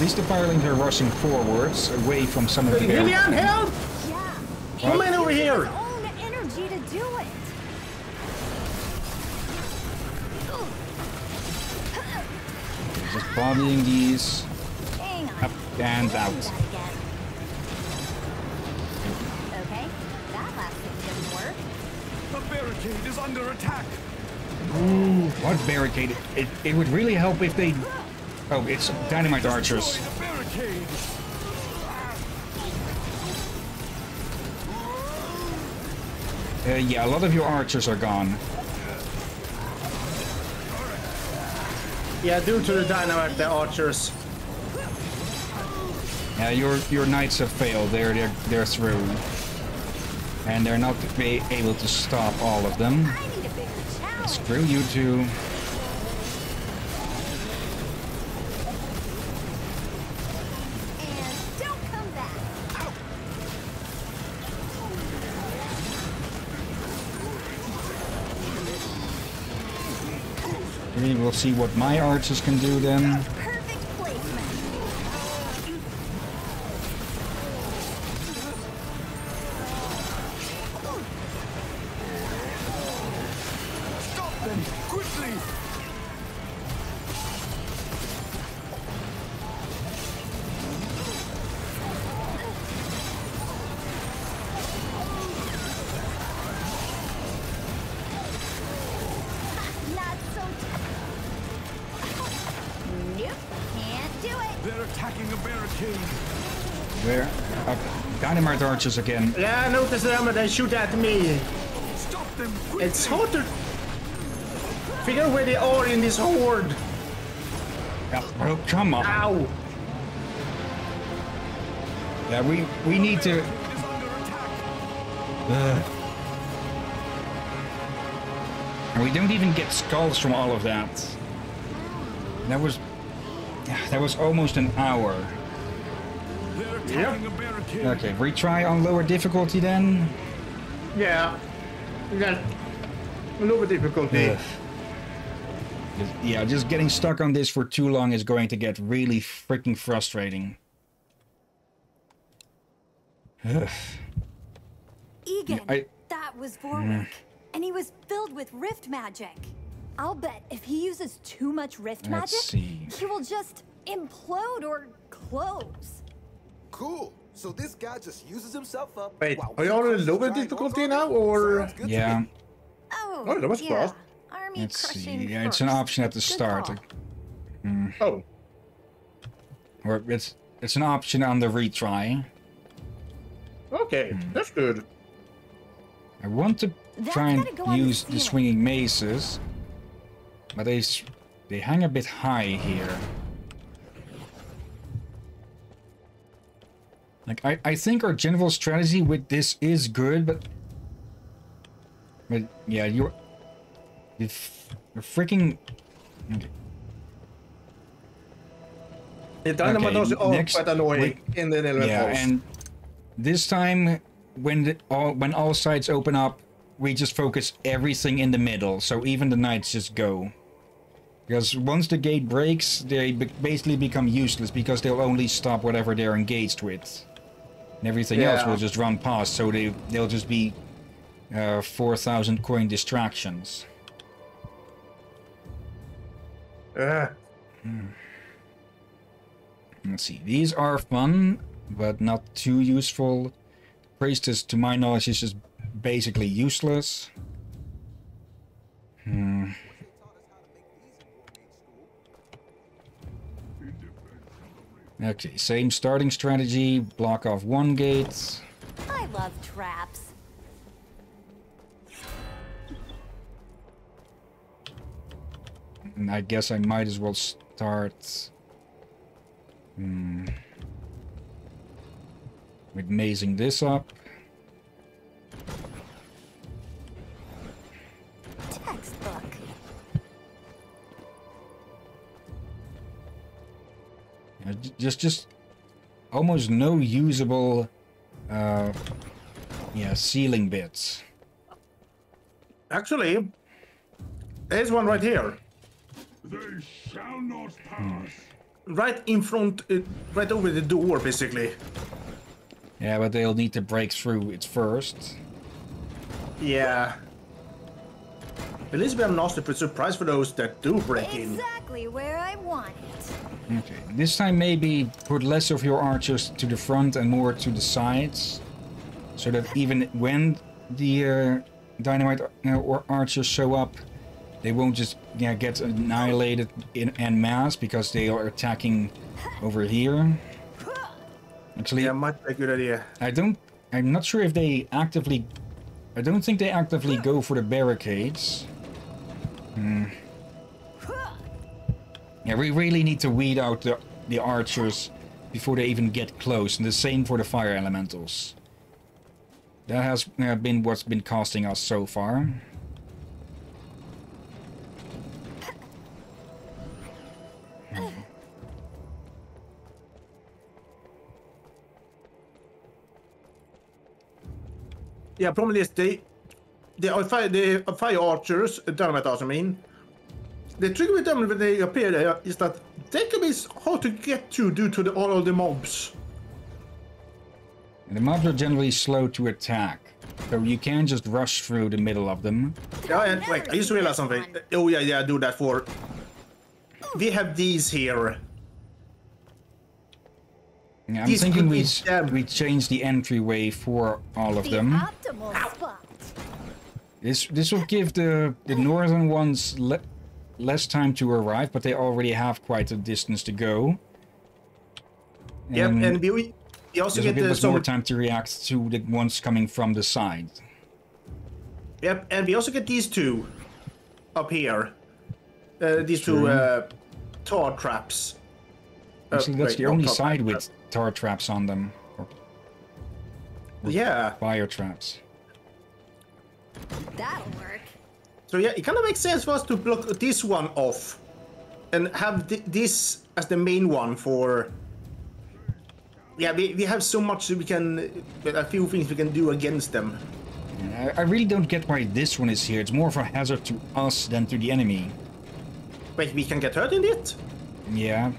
Least the firelings are rushing forwards, away from some of the Hillyan, barricades. help! Yeah. Come in over here. His own energy to do it. Just bodying these. Hang on. Up and out. Try that again. Okay, that last thing didn't work. The barricade is under attack. Ooh, What barricade? It, it would really help if they... Oh, it's dynamite archers. Destroy the barricade. Uh, yeah, a lot of your archers are gone. Yeah, due to the dynamite, the archers. Yeah, your your knights have failed. They're they're they're through, and they're not be able to stop all of them. I need a bigger challenge. Screw you two. We will see what my archers can do then. Dynamite archers again. Yeah, I noticed them, but they shoot at me. Stop them quickly. It's hard to figure where they are in this horde. Yeah, oh, come on. Ow! Yeah, we we need to. is. Ugh. And we don't even get skulls from all of that. That was. That was almost an hour. They're attacking a barricade. Okay, retry on lower difficulty then. Yeah. Yeah. A little bit difficulty. Ugh. Yeah, just getting stuck on this for too long is going to get really freaking frustrating. Ugh. Egan, I- that was Vorwick. Mm. And he was filled with rift magic. I'll bet if he uses too much rift Let's magic, see. he will just implode or close. Cool. So this guy just uses himself up. Wait, are you on a crush lower giant difficulty now, or- Sounds good to Yeah. Oh, Oh, that was yeah. fast. Army Let's see. crushing Yeah, it's an option at the Good start. call. Hmm. Oh. Or it's it's an option on the retry. Okay, hmm. that's good. I want to That's try gotta go on and the use the ceiling. swinging maces. but they they hang a bit high here. Like I, I think our general strategy with this is good, but but yeah, you're you f- you're freaking okay. The Okay, are next- quite annoying wait. in the element Yeah, post. and this time when the, all when all sides open up, we just focus everything in the middle. So even the knights just go. Because once the gate breaks, they be- basically become useless because they'll only stop whatever they're engaged with. And everything else will just run past, so they they'll just be uh, 4,000 coin distractions. Uh, Let's see. These are fun, but not too useful. Priestess, to my knowledge, is just basically useless. Hmm. Okay, same starting strategy. Block off one gate. I love traps. And I guess I might as well start... Hmm. With mazing this up. Textbook. Just just almost no usable uh yeah ceiling bits actually, there's one right here. They shall not pass. Right in front, uh, right over the door, basically. yeah but they'll need to break through it first Yeah. At least we have nasty for surprise for those that do break in. Exactly where I want it. okay this time maybe put less of your archers to the front and more to the sides so that even when the uh, dynamite uh, or archers show up they won't just yeah, get annihilated in en masse because they are attacking over here actually Yeah, might be a good idea. I don't. I'm not sure if they actively. I don't think they actively go for the barricades. Hmm. Yeah, we really need to weed out the the archers before they even get close, and the same for the fire elementals. That has uh, been what's been costing us so far. Yeah, problem is they, they are fire, the fire archers, uh, dynamite archers, I mean. The trick with them when they appear there is that they can be hard to get to due to the, all of the mobs. The mobs are generally slow to attack, so you can just rush through the middle of them. Yeah, and wait, I just realized something. Oh yeah, yeah, I do that for. We have these here. Yeah, I'm These thinking we be s- them. we change the entryway for all of The them. optimal spot. This this will give the the northern ones le less time to arrive, but they already have quite a distance to go. Yep, and we, we also get give the us more time to react to the ones coming from the side. Yep, and we also get these two up here. Uh, these two uh, tar traps. Uh, Actually, that's wait, the only side with tar traps on them, or uh, Yeah, fire traps. That'll work. so yeah, it kind of makes sense for us to block this one off, and have th this as the main one for. Yeah, we, we have so much we can, a few things we can do against them. I, I really don't get why this one is here. It's more of a hazard to us than to the enemy. Wait, we can get hurt in it? Yeah,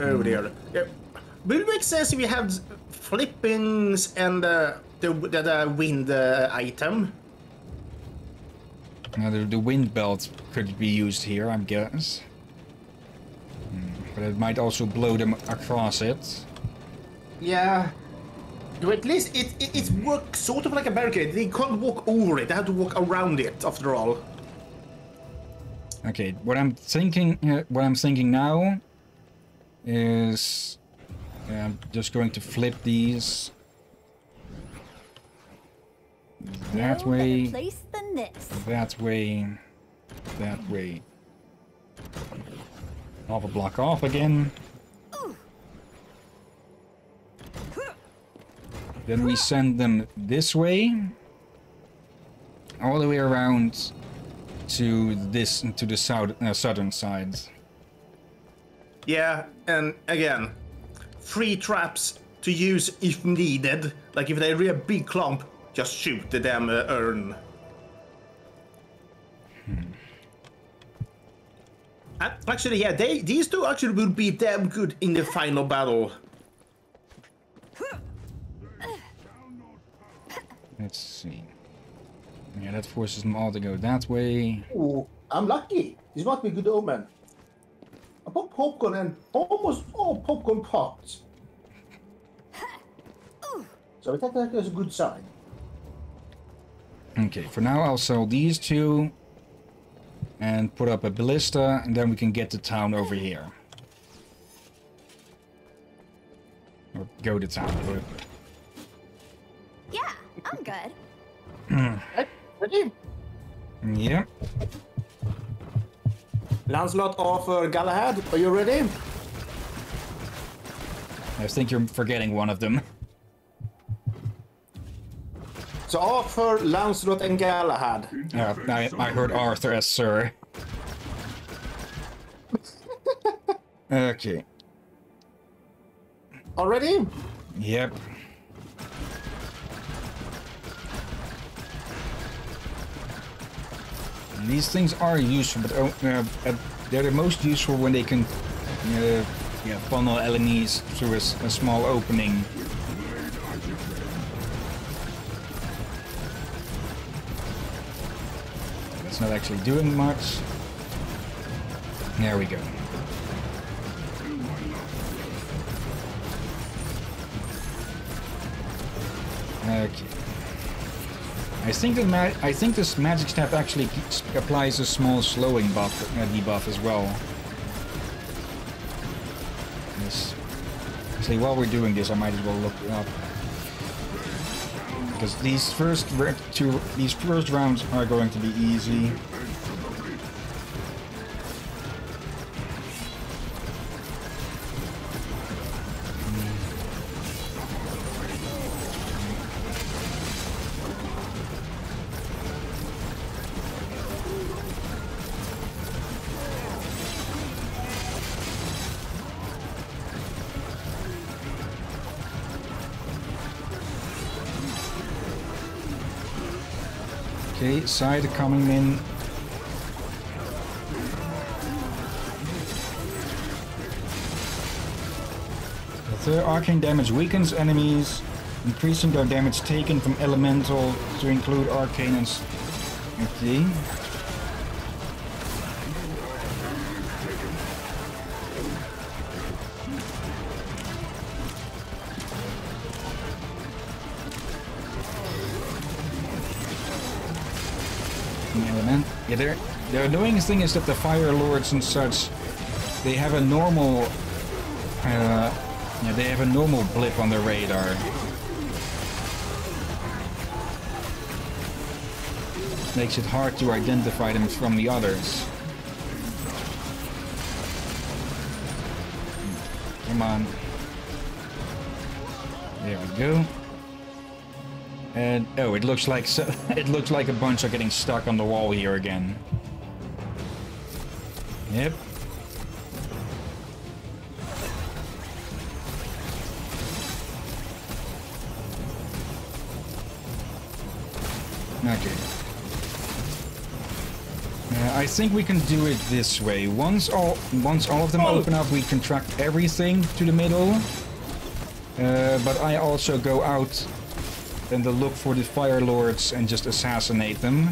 Over there. Yeah. Will it make sense if we have flippings and uh, the, the, the wind uh, item? Now the, the wind belt could be used here, I guess. Hmm, But it might also blow them across it. Yeah. Or at least it, it, it works sort of like a barricade. They can't walk over it, they have to walk around it after all. Okay, what I'm thinking, uh, what I'm thinking now, is I'm just going to flip these that no way, place than this. that way. that way. Half a block off again. Then we send them this way. All the way around to this to the south uh, southern side. Yeah, and again, free traps to use if needed. Like if they rear a big clump, just shoot the damn uh, urn. Uh, Actually, yeah, they these two actually will be damn good in the final battle. Let's see. Yeah, that forces them all to go that way. Ooh, I'm lucky. This must be a good omen. I put popcorn and almost all popcorn popped. So I think that is a good sign. Okay, for now I'll sell these two and put up a ballista, and then we can get to town over here. Or go to town. whatever. Yeah, I'm good. Ready? [CLEARS THROAT] Yeah. Lancelot Arthur uh, Galahad, are you ready? I think you're forgetting one of them. [LAUGHS] So Arthur, Lancelot, and Galahad. Uh, I, I heard Arthur as Sir. okay. Already? Yep. These things are useful, but oh, uh, uh, they're the most useful when they can uh, yeah, funnel enemies through a small opening. That's not actually doing much. There we go. Okay. I think the I think this magic step actually applies a small slowing buff, uh, debuff as well. Yes. Actually, while we're doing this, I might as well look up because these first two, these first rounds are going to be easy. Side coming in. The third arcane damage weakens enemies, increasing their damage taken from elemental to include arcane and. Okay. They're, the annoying thing is that the Fire Lords and such, they have a normal, uh, yeah, they have a normal blip on the radar. Makes it hard to identify them from the others. Come on. There we go. And oh, it looks like so, [LAUGHS] it looks like a bunch are getting stuck on the wall here again. Yep. Okay. Uh, I think we can do it this way. Once all once all of them open up, we contract everything to the middle. Uh, but I also go out and to look for the Fire Lords and just assassinate them.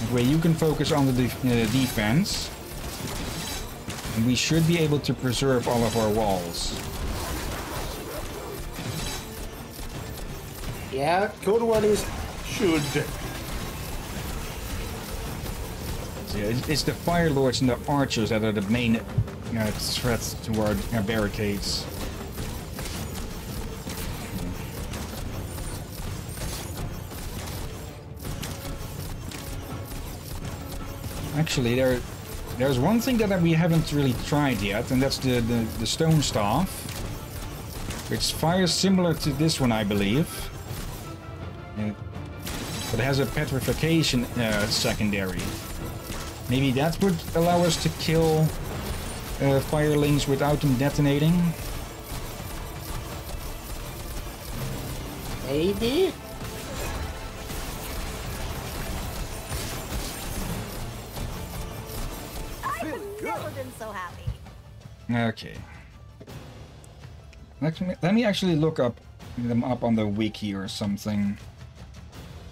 That way you can focus on the de uh, defense. And we should be able to preserve all of our walls. Yeah, code one is should. It's- the Fire Lords and the Archers that are the main uh, threats to our uh, barricades. Actually, there, there's one thing that we haven't really tried yet, and that's the, the, the stone staff. Which fires similar to this one, I believe. Uh, but it has a petrification uh, secondary. Maybe that would allow us to kill uh, firelings without them detonating. Maybe? Okay. Let me, let me actually look up them up on the wiki or something.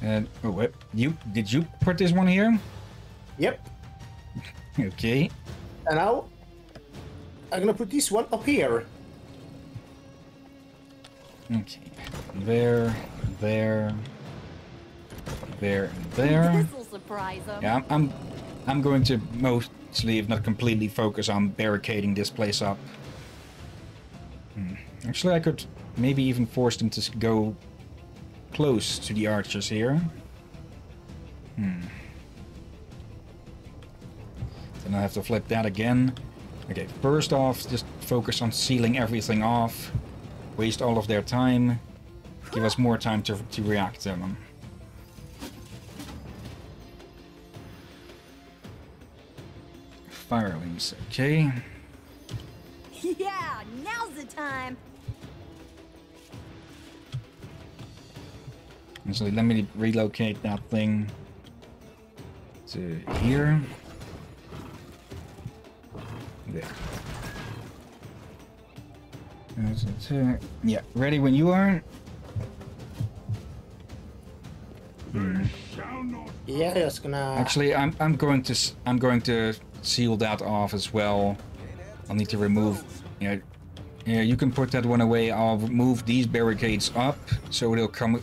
And oh, what? You did you put this one here? Yep. [LAUGHS] Okay. And now I'm gonna put this one up here. Okay. There, there, there, and there. This'll surprise him. Yeah, I'm, I'm, I'm going to mostly, if not completely, focus on barricading this place up. Hmm. Actually, I could maybe even force them to go close to the archers here. Hmm. Then I have to flip that again. Okay, first off, just focus on sealing everything off. Waste all of their time. Give us more time to, to react to them. Firelings, okay. Yeah, now's the time. And So let me relocate that thing to here. There. That's it, Yeah, ready when you are. Shall not Yeah, just gonna. Actually, I'm I'm going to s- I'm going to seal that off as well. I'll need to remove. Yeah, yeah. You can put that one away. I'll move these barricades up so they'll come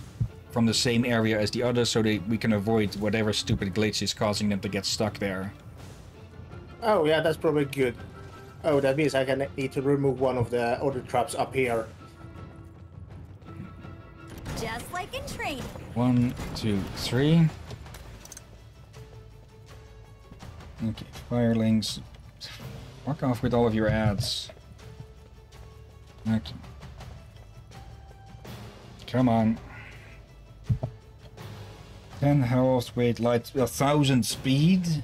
from the same area as the others, so that we can avoid whatever stupid glitch is causing them to get stuck there. Oh, yeah, that's probably good. Oh, that means I can need to remove one of the other traps up here. Just like in training. One, two, three. Okay, firelings. Fuck off with all of your ads. Okay. Come on. 10 health, weight, light, a thousand speed.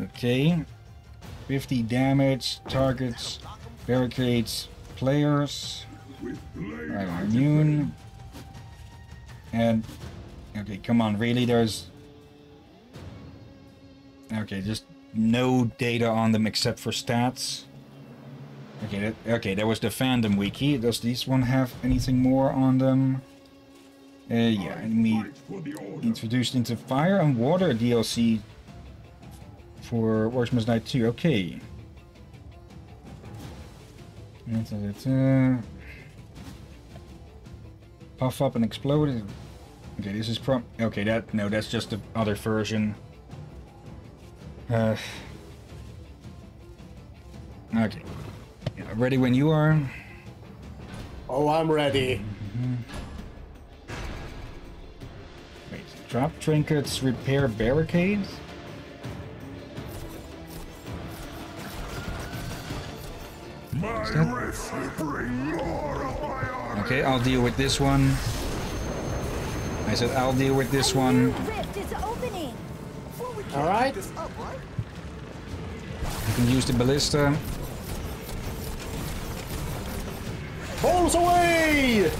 Okay. 50 damage, targets, barricades, players. I'm immune. And okay, come on, really? There's okay, just no data on them except for stats. Okay, that, okay, that was the fandom wiki. Does this one have anything more on them? Uh, yeah, enemy introduced into Fire and Water DLC for Orcs Must Die 2. Okay. Da-da-da-da. Puff up and explode. Okay, this is from. Okay, that no, that's just the other version. Uh. Okay. Yeah, ready when you are. Oh, I'm ready. Wait, drop trinkets, repair barricades. My wrist will bring more of my army. Okay, I'll deal with this one. I said I'll deal with this one. Rift is opening. All right. You can use the ballista. Balls away!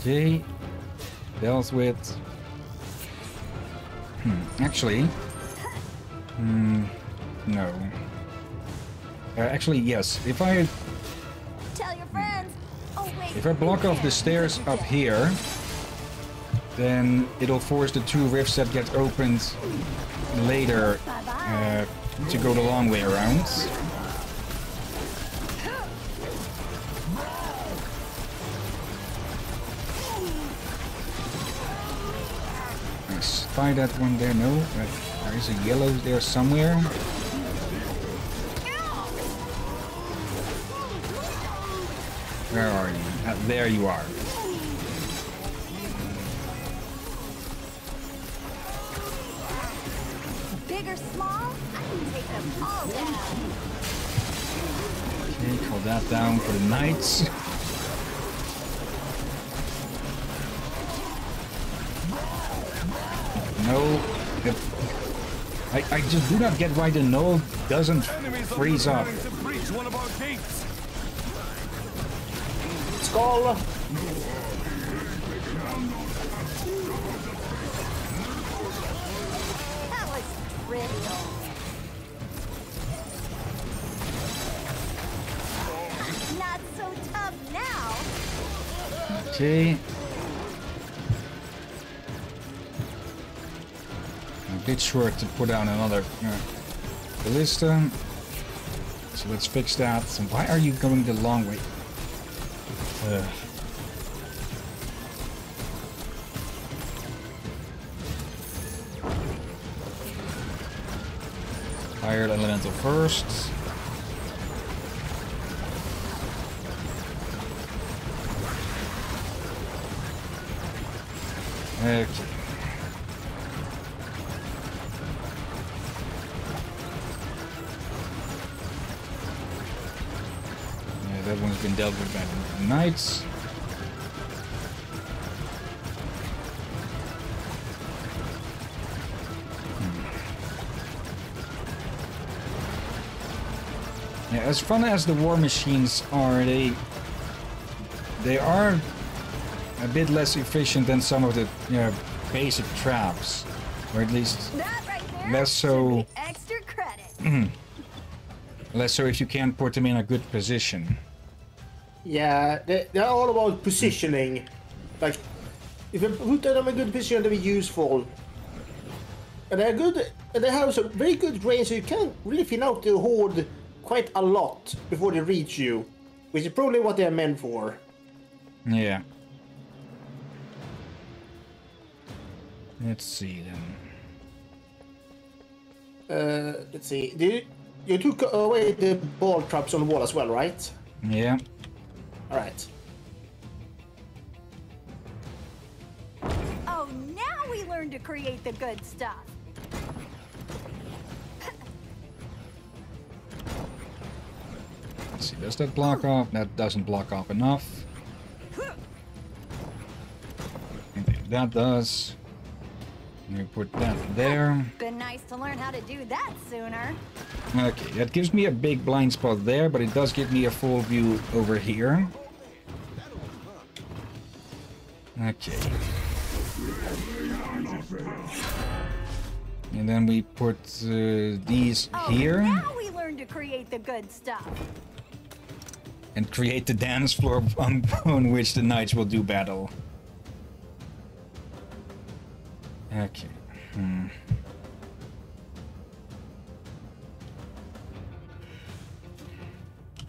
Okay. Dealt with. Hmm. Actually. Hmm. No. Uh, actually, yes. If I Tell your friends. Oh wait. if I block off the stairs up here, then it'll force the two rifts that get opened later uh, to go the long way around. I spy that one there. No, but there is a yellow there somewhere. Where are you? Uh, there you are. Big or small, I can take them all down. Okay, call that down for the knights. No. If, I, I just do not get why the no doesn't Enemies are freeze up. Skull. That was trivial. Not so tough now. Okay. A bit short to put down another uh, ballista. So let's fix that. So why are you going the long way? Ugh. Fire elemental first. Knights. Hmm. Yeah, as fun as the war machines are, they they are a bit less efficient than some of the you know, basic traps, or at least right Less so- extra credit. [CLEARS THROAT] less so if you can't put them in a good position. Yeah, they, they're all about positioning. Like, if you put them in a good position, they'll be useful. And they're good. And they have some very good range, so you can really thin out the horde quite a lot before they reach you, which is probably what they're meant for. Yeah. Let's see then. Uh, let's see. Do you, you took away the ball traps on the wall as well, right? Yeah. All right. Oh, now we learn to create the good stuff. Let's see. Does that block off? That doesn't block off enough. That does. We put that there. Been nice to learn how to do that sooner. Okay, that gives me a big blind spot there, but it does give me a full view over here. Okay. And then we put uh, these Oh, here now we learn to create the good stuff. and create the dance floor on, [LAUGHS] on which the knights will do battle. Okay. Hmm.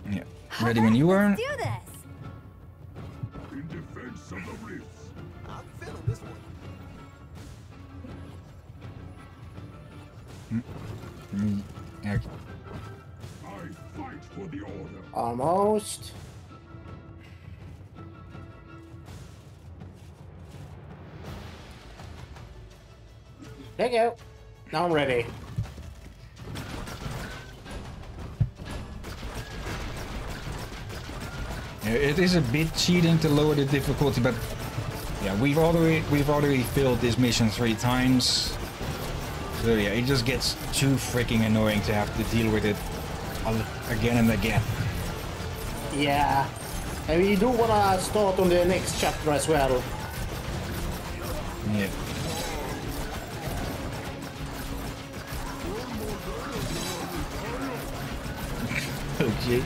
Yeah. Ready when you are? Do this. Almost. There you go. Now I'm ready. It is a bit cheating to lower the difficulty, but yeah, we've already we've already failed this mission three times. So yeah, it just gets too freaking annoying to have to deal with it again and again. Yeah. And we do wanna start on the next chapter as well. Yeah. [LAUGHS] okay.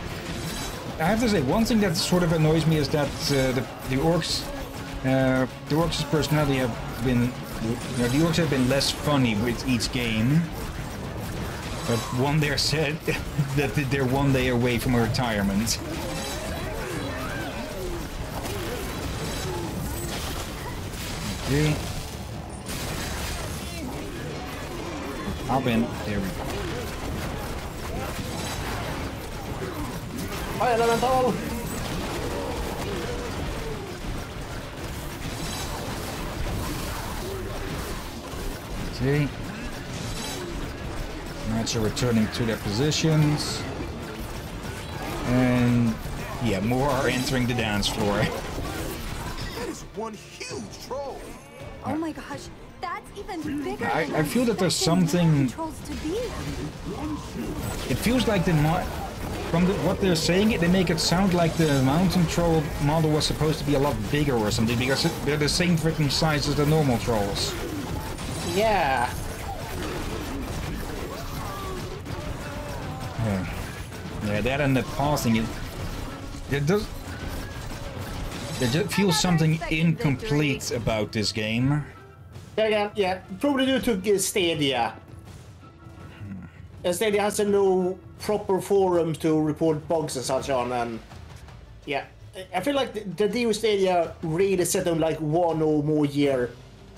I have to say, one thing that sort of annoys me is that uh, the, the orcs, uh, the orcs' personality have been, know, the orcs have been less funny with each game. But one there said [LAUGHS] that they're one day away from retirement. Okay. Hop in. There we go. Hi, Elemental! Okay. Knights are returning to their positions. And yeah, more are entering the dance floor. [LAUGHS] That is one huge troll. Oh my gosh, that's even bigger. I- than I feel that there's something- to be. It feels like the mo- from the, what they're saying, it they make it sound like the mountain troll model was supposed to be a lot bigger or something because it, they're the same freaking size as the normal trolls. Yeah. Yeah, yeah that and the pausing it. It does. There just feels something incomplete about this game. Yeah, yeah, yeah. Probably due to Stadia. Uh, Stadia has no proper forum to report bugs and such on, and yeah, I- I feel like the, the deal with Stadia really set them like one or more year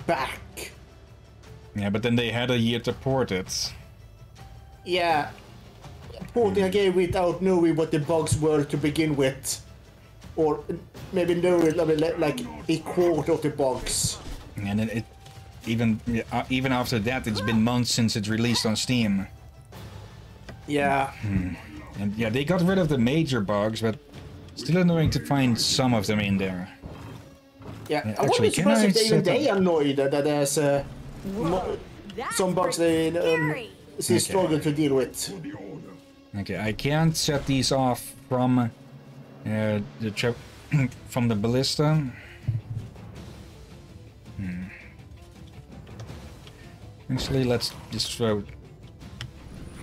back. Yeah, but then they had a year to port it. Yeah, porting a game without knowing what the bugs were to begin with, or maybe knowing I mean, like a quarter of the bugs. And then it, even uh, even after that, it's been months since it's released on Steam. Yeah. And yeah, they got rid of the major bugs, but still annoying to find some of them in there. Yeah, Yeah, I wouldn't be surprised if they, even they annoyed that that there's uh, That's some bugs pretty they um, scary. still struggle to deal with. Okay, I can't set these off from uh, the trip [CLEARS THROAT] from the ballista. Hmm. Actually, let's just throw.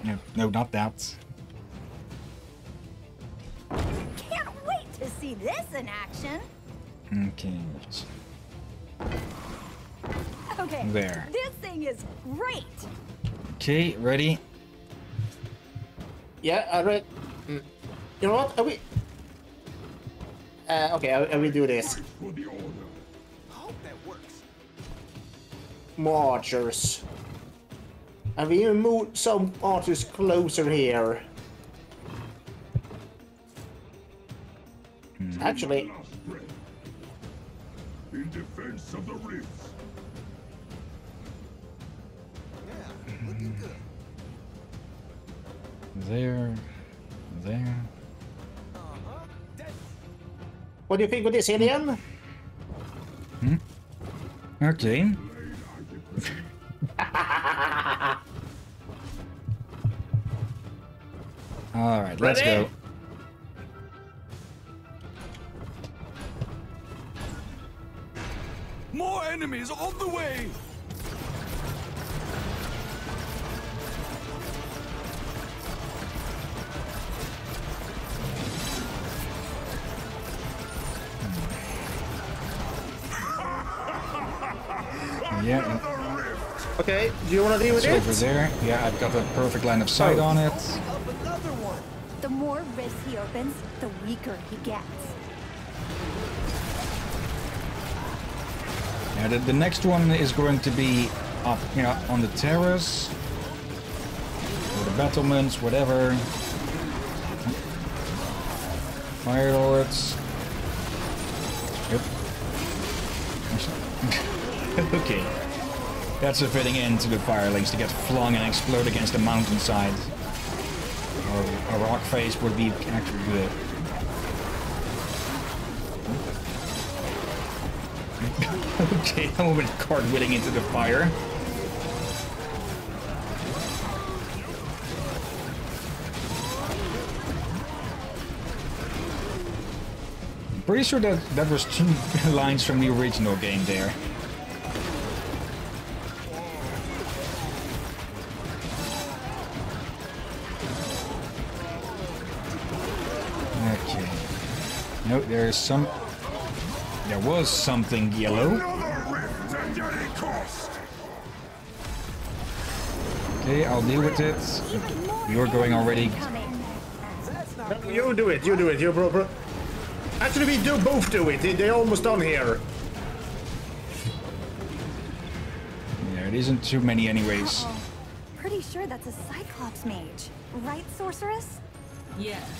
No, no, not that. Can't wait to see this in action. Okay. Just- Okay. There. This thing is great. Okay, ready? Yeah, I read. Mm. You know what? I will. Uh, okay, I, I will do this. For the order. Hope that works. More archers. And we even move some archers closer here. Actually, In defense of the rifts. There. There. What do you think of this, Alien? Hmm? Hmm? Okay. [LAUGHS] All right, let's Ready? go. More enemies on the way! Yeah, Okay, do you want to deal with it's over there. Yeah, I've got a perfect line of sight oh. on it. another one. The more rifts he opens, the weaker he gets. Yeah, the, the next one is going to be up, you know, on the terrace, or the battlements, whatever. Fire lords. [LAUGHS] okay. That's a fitting end to the firelings to get flung and explode against a mountainside. Or a rock face would be actually good. [LAUGHS] okay, that woman cartwheeling into the fire. I'm pretty sure that that was two [LAUGHS] lines from the original game there. No, there's some. There was something yellow. Another rift at any cost. Okay, I'll deal with it. You're going already. incoming. You do it, you do it, you bro, bro. Actually, we do both do it. They- They're almost done here. Yeah, it isn't too many anyways. Oh, pretty sure that's a Cyclops mage. Right, sorceress? Yes,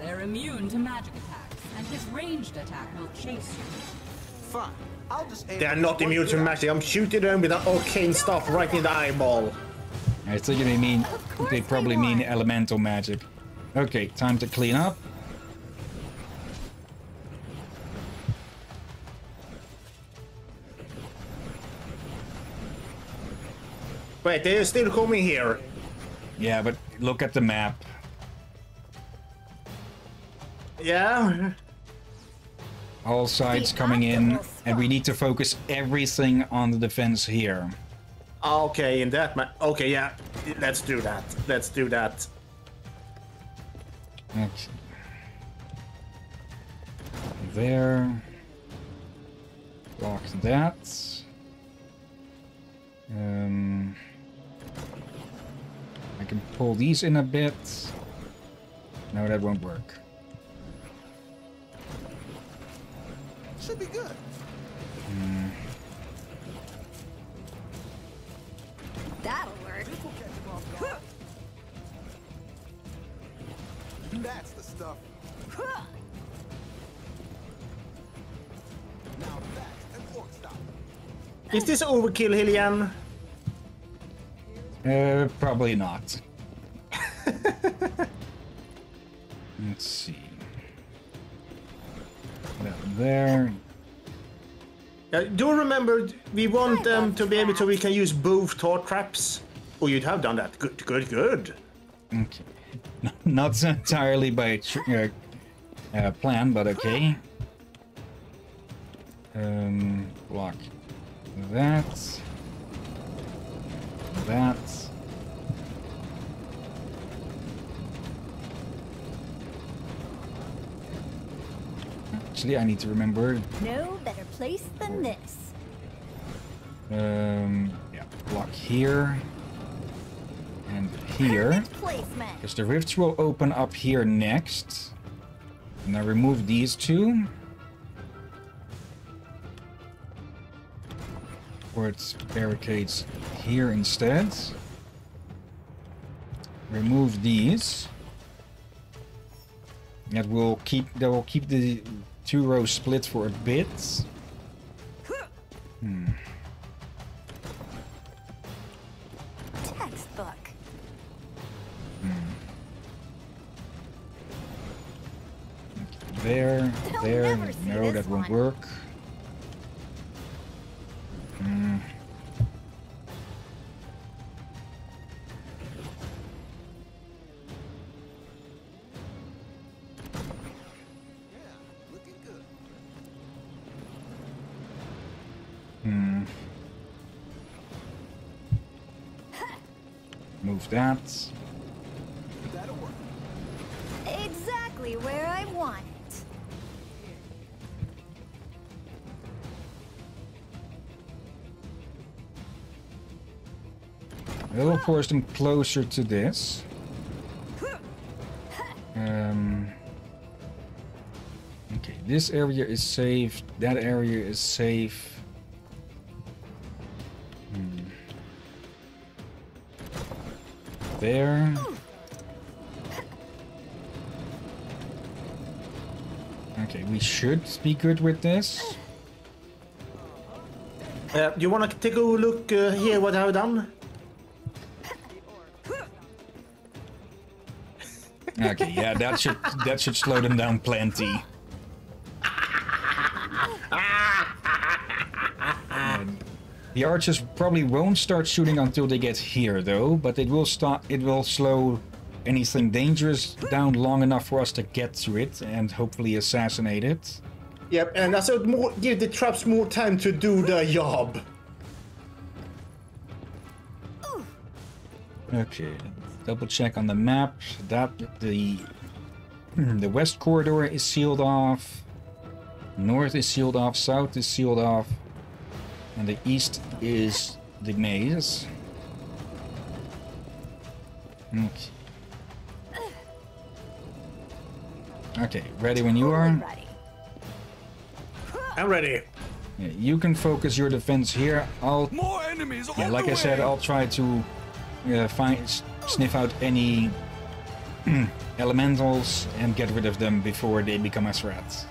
they're immune to magic attacks, and his ranged attack will chase you. Fine. I'll just aim They are not immune to magic. I'm shooting them with that arcane stuff right in the eyeball. I think they mean course they they probably mean elemental magic. Okay, time to clean up. Wait, they're still coming here. Yeah, but look at the map. Yeah. All sides coming in, and we need to focus everything on the defense here. Okay, in that ma- Okay, yeah. Let's do that. Let's do that. Okay. There. Block that. Um, I can pull these in a bit. No, that won't work. Should be good. That'll work. This will catch him off guard. That's the stuff. Now that's an orc stop. Is this overkill, Hillyan? Uh, probably not. [LAUGHS] Let's see. There. Uh, do remember, we want them to be able to. We can use both tar traps. Oh, you'd have done that. Good, good, good. Okay. [LAUGHS] Not entirely by tr- uh, uh, plan, but okay. Um, block that. That. Actually, I need to remember. No better place than this. Um, yeah, block here and here. Because the rifts will open up here next. And I remove these two. Or it's barricades here instead. Remove these. That will keep that will keep the two rows split for a bit. Textbook. Hmm. There, They'll there. No, that won't work. It'll them closer to this. Um, okay, this area is safe. That area is safe. Hmm. There. Okay, we should be good with this. Uh, you want to take a look uh, here? What I've done? Okay, yeah, that should that should slow them down plenty. [LAUGHS] The archers probably won't start shooting until they get here, though. But it will start. It will slow anything dangerous down long enough for us to get to it and hopefully assassinate it. Yep, and also more give the traps more time to do the job. Okay, double check on the map that the the west corridor is sealed off, north is sealed off, south is sealed off, and the east is the maze. Okay. Okay, ready when you are. Ready. I'm ready. Yeah, you can focus your defense here. I'll More enemies Yeah, like the I said. I'll try to uh, find, s- sniff out any [CLEARS THROAT] elementals and get rid of them before they become a threat.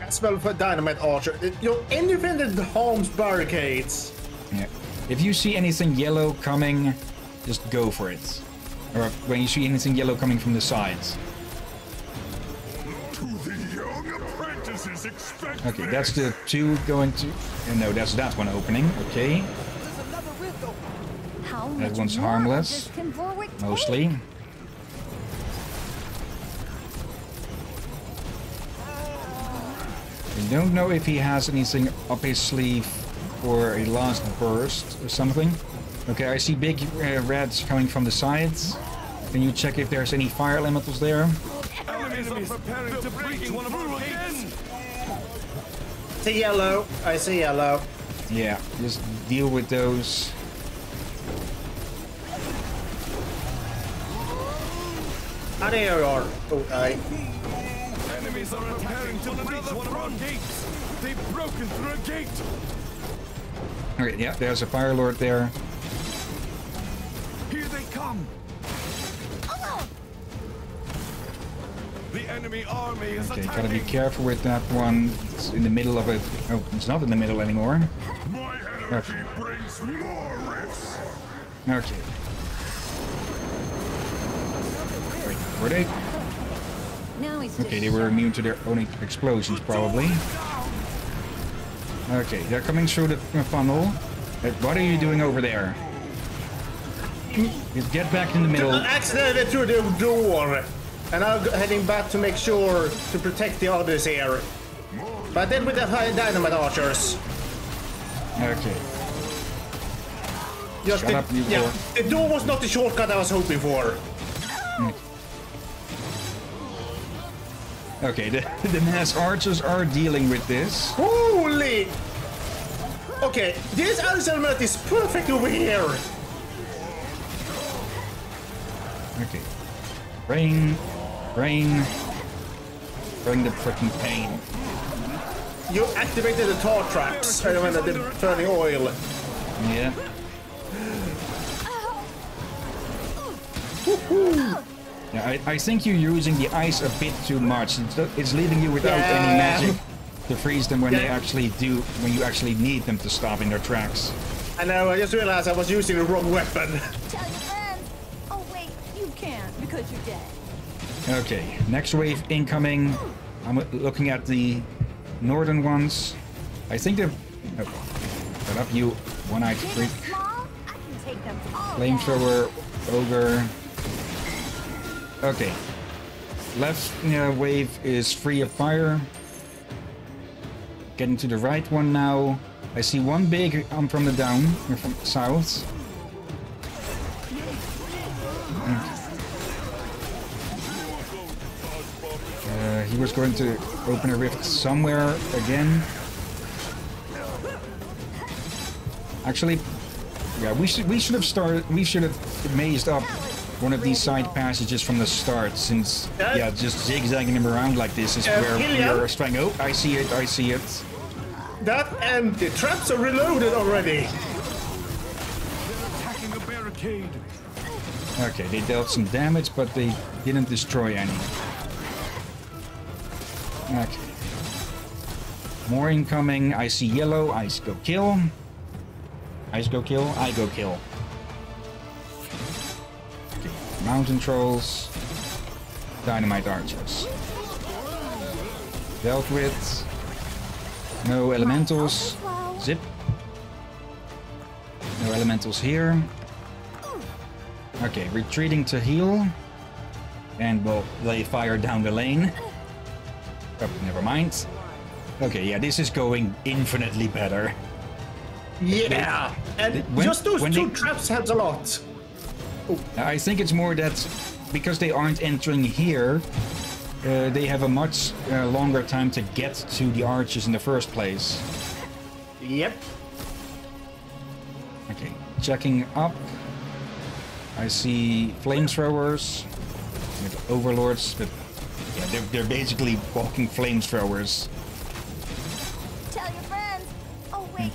as well for dynamite archer. You know, anything that harms barricades. Yeah. If you see anything yellow coming, just go for it. Or when you see anything yellow coming from the sides. To the young apprentices expect Okay, that's the two going to... uh, no, that's that one opening. Okay, That one's harmless. take? mostly. I don't know if he has anything up his sleeve for a last burst or something. Okay, I see big uh, reds coming from the sides. Can you check if there's any fire elementals there? Enemies are preparing to breach one of our gates. See yellow. I see yellow. Yeah, just deal with those. There. Oh, I. Enemies are preparing to breach one of our gates. They've broken through a gate. Okay, yeah, there's a fire lord there. Here they come. The enemy army is Okay, attacking. gotta be careful with that one. It's in the middle of it. Oh, it's not in the middle anymore. My energy brings more rifts. Okay. Wait, were they? Now he's just Okay, they were immune to their own explosions, probably. Okay, they're coming through the uh, funnel. What are you doing over there? Get back in the middle. Accidentally through the door. And I'm heading back to make sure to protect the others here. But then with the high dynamite archers. Okay. Just Shut the, up, you yeah, fool. the door was not the shortcut I was hoping for. Okay, the, [LAUGHS] the mass archers are dealing with this. Holy! Okay, this ice element is perfect over here. Okay. Rain, rain. Bring the freaking pain. You activated the tar traps. I mean, the burning oil. Yeah. Yeah, I, I think you're using the ice a bit too much. It's, it's leaving you without Yeah. any magic to freeze them when they actually do, when you actually need them to stop in their tracks. I know, I just realized I was using the wrong weapon. Tell your friends. Oh wait, you can't because you're dead. Okay, next wave incoming. I'm looking at the northern ones. I think they're... Oh, shut up, you one-eyed Big freak. and small, Okay. Left uh, wave is free of fire. Getting to the right one now. I see one big um, from the down, from south. Uh, he was going to open a rift somewhere again. Actually, yeah, we should we should have started. We should have mazed up one of these side passages from the start, since Yeah. yeah, just zigzagging them around like this is Uh, where we're trying. Oh, I see it. I see it. That and the traps are reloaded already. Attacking a barricade. Okay, they dealt some damage, but they didn't destroy any. Okay. More incoming. I see yellow. Ice go kill. Ice go kill. I go kill. Mountain trolls. Dynamite archers. Dealt with. No elementals. Zip. No elementals here. Okay, retreating to heal. And we'll lay fire down the lane. Oh, never mind. Okay, yeah, this is going infinitely better. Yeah. And When- just those two they- traps helps a lot. I think it's more that because they aren't entering here, uh, they have a much uh, longer time to get to the arches in the first place. Yep. Okay, checking up. I see flamethrowers with overlords, but yeah, they're, they're basically walking flamethrowers. Tell your friends. Oh wait,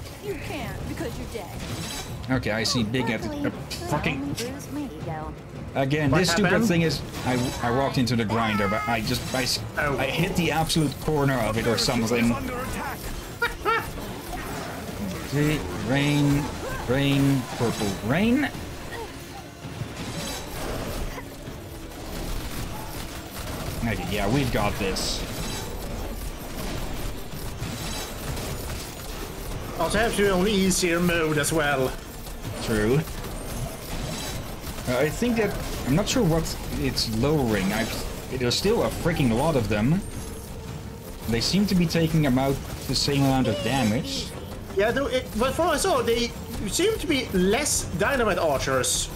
Okay, I see big at Luckily, uh, fucking only bruised me, though. again. What this stupid thing is, I I walked into the grinder, but I just I, s- Oh. I hit the absolute corner of it or something. [LAUGHS] See, rain, rain, purple rain. Okay, yeah, we've got this. Also have to be on easier mode as well. True. Uh, I think that I'm not sure what it's lowering. I there's still a freaking lot of them. They seem to be taking about the same amount of damage. Yeah, though it, but from what I saw, they seem to be less dynamite archers.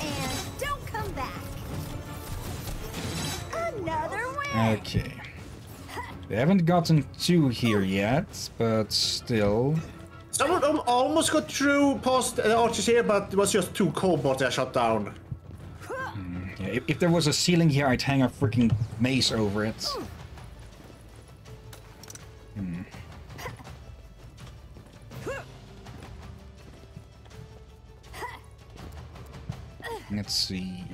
And don't come back. Another win. Okay. They haven't gotten two here yet, but still. Them almost got through past the arches here, but it was just two cobots I shot down. Yeah, if, if there was a ceiling here, I'd hang a freaking mace over it. Hmm. Let's see.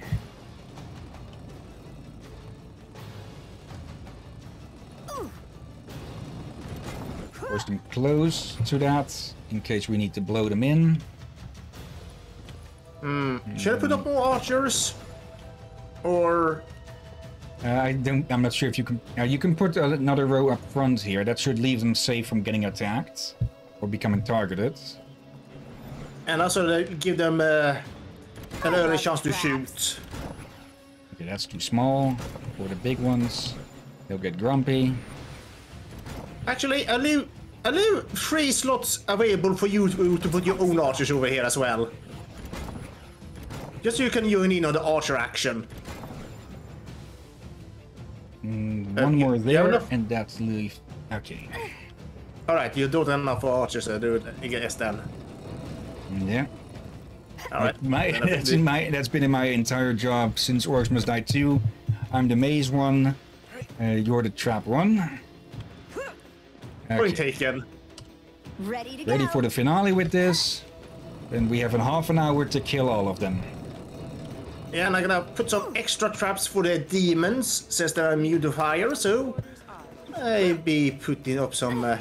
Push them close to that, in case we need to blow them in. Should I put up more archers? Or Uh, I don't. I'm not sure if you can. Uh, you can put another row up front here. That should leave them safe from getting attacked or becoming targeted. and also give them uh, an early chance to shoot. Okay, that's too small for the big ones. They'll get grumpy. Actually, I'll leave I leave three slots available for you to, to put your own archers over here as well. Just so you can join in on the archer action. One more there, and that's leave. Okay. All right, you don't have enough for archers, uh, dude. I guess then. Yeah. All right. My, I that's in my. That's been in my entire job since Orcs Must Die 2. I'm the maze one. Uh, you're the trap one. Point taken. Ready to Ready go. for the finale with this. And we have a half an hour to kill all of them. Yeah, and I'm gonna put some extra traps for the demons, since they're immune to fire, so maybe putting up some uh,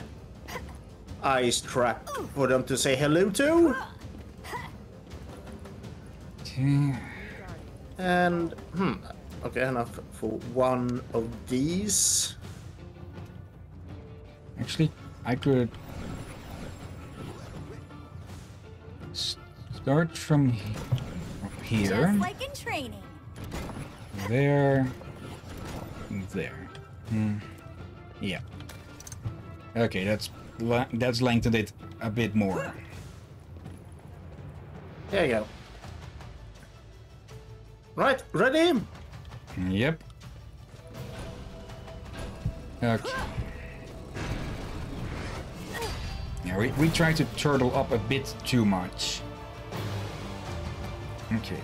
ice trap for them to say hello to. And, hmm, okay, enough for one of these. Actually, I could s- start from he- here, Just like in training. there, there. Hmm. Yeah. Okay, that's that's lengthened it a bit more. There you go. Right, ready? Yep. Okay. Yeah, we, we try to turtle up a bit too much. Okay.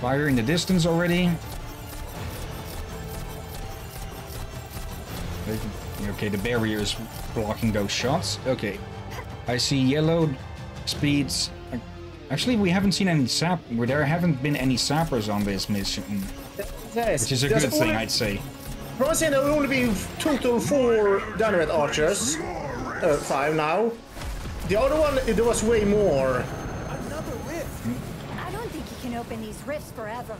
Fire in the distance already. Okay, the barrier is blocking those shots. Okay. I see yellow speeds. Actually, we haven't seen any sap. There haven't been any sappers on this mission, Yes. which is a good thing, I'd say. I there will only be total four dynamite archers. Uh, five now. The other one, there was way more. Another rift. I don't think you can open these rifts forever.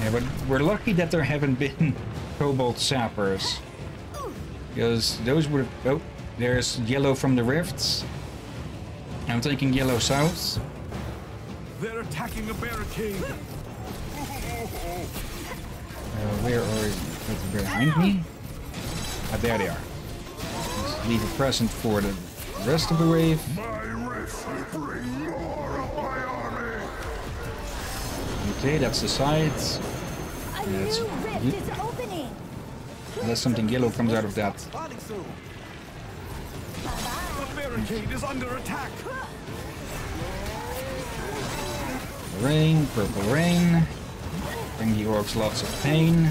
Yeah, but we're lucky that there haven't been [LAUGHS] kobold sappers. Because those would Oh, there's yellow from the rifts. I'm taking yellow south. They're attacking a barricade. Uh, where are you? Behind me? Ah, there they are. Leave a present for the rest of the wave. My rift will bring more of my army. Okay, that's the sides. A Yes. new rift Ye- is opening. Unless something yellow comes out of that. Spawning soon. The barricade is under attack. Rain, purple rain. Bring the orcs lots of pain.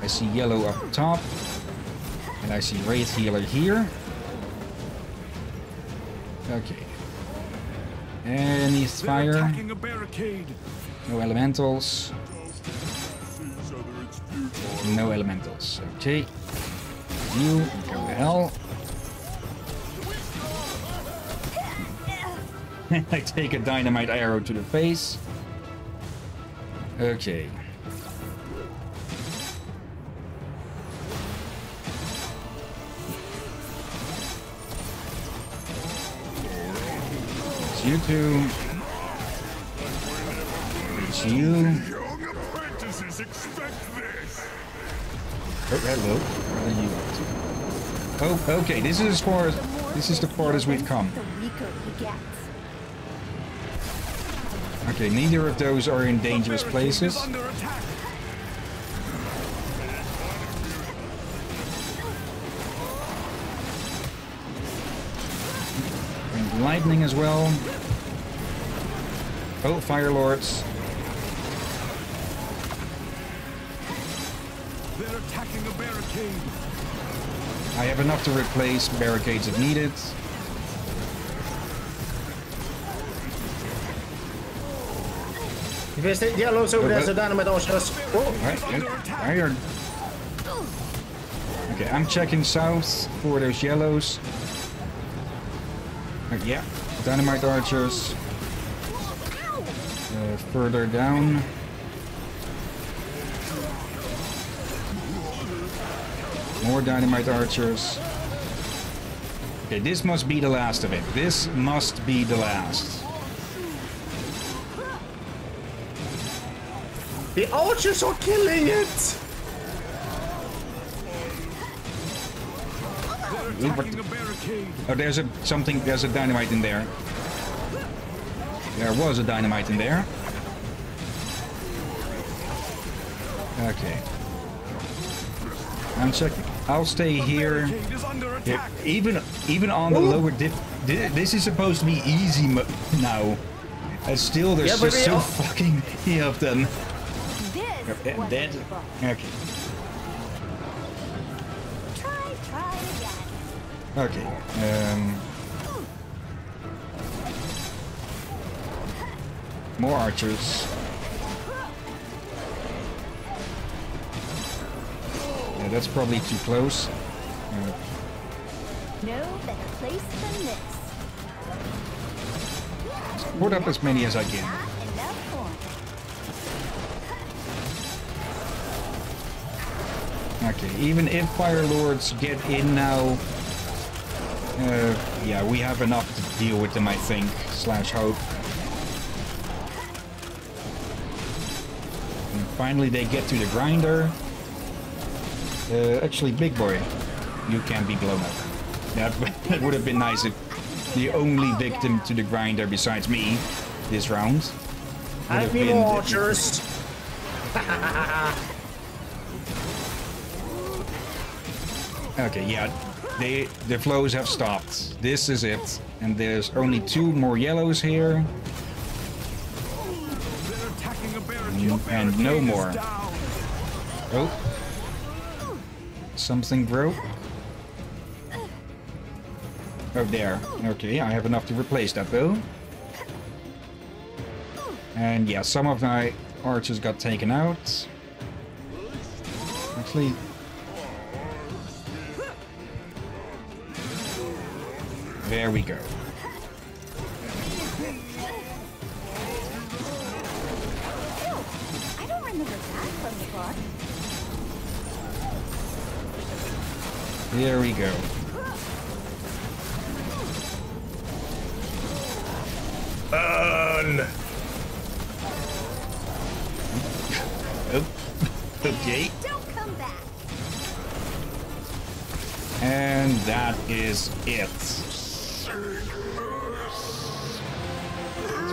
I see yellow up top. And I see Wraith Healer here. Okay. Any They're fire? attacking a barricade. No elementals. No elementals. Okay. You go to hell. [LAUGHS] I take a dynamite arrow to the face. Okay. You two. It's you. Young apprentices expect this. Oh, hello. What are you up to? Oh, okay. This is as far as this is the farthest we've come. The weaker he gets. Okay, neither of those are in dangerous places. is under attack. And lightning as well. Oh, fire lords. They're attacking a barricade. I have enough to replace barricades if needed. If there's the yellows over Oh, there, but- so dynamite archers. Oh, Right, yeah, I. Okay, I'm checking south for those yellows. Uh, yeah, dynamite archers. Further down. More dynamite archers. Okay, this must be the last of it. This must be the last. the archers are killing it! Oh, there's a something. There's a dynamite in there. There was a dynamite in there. Okay. I'm checking. I'll stay here. Barricade Yeah, even even on the lower dip. This is supposed to be easy mo- now. And still, there's Yeah, just so all- fucking [LAUGHS] many of them. And was dead. Okay. Try, try again. Okay. Um. More archers. Yeah, that's probably too close. Uh, No better place than this. put up as many as I can. Not enough for Okay, even if Fire Lords get in now, uh, yeah, we have enough to deal with them, I think. Slash hope. And finally, they get to the grinder. Uh, actually, big boy, you can be blown up. That, [LAUGHS] that would have been nice if the only victim to the grinder besides me this round. would Have have been more the- archers! [LAUGHS] Okay, yeah, they the flows have stopped. This is it, and there's only two more yellows here, They're attacking a barricade. And no more. Oh, something broke. Oh, there. Okay, I have enough to replace that though. And yeah, some of my archers got taken out. Actually. There we go. There we go. Burn! Oh, [LAUGHS] okay. Don't come back. And that is it. It's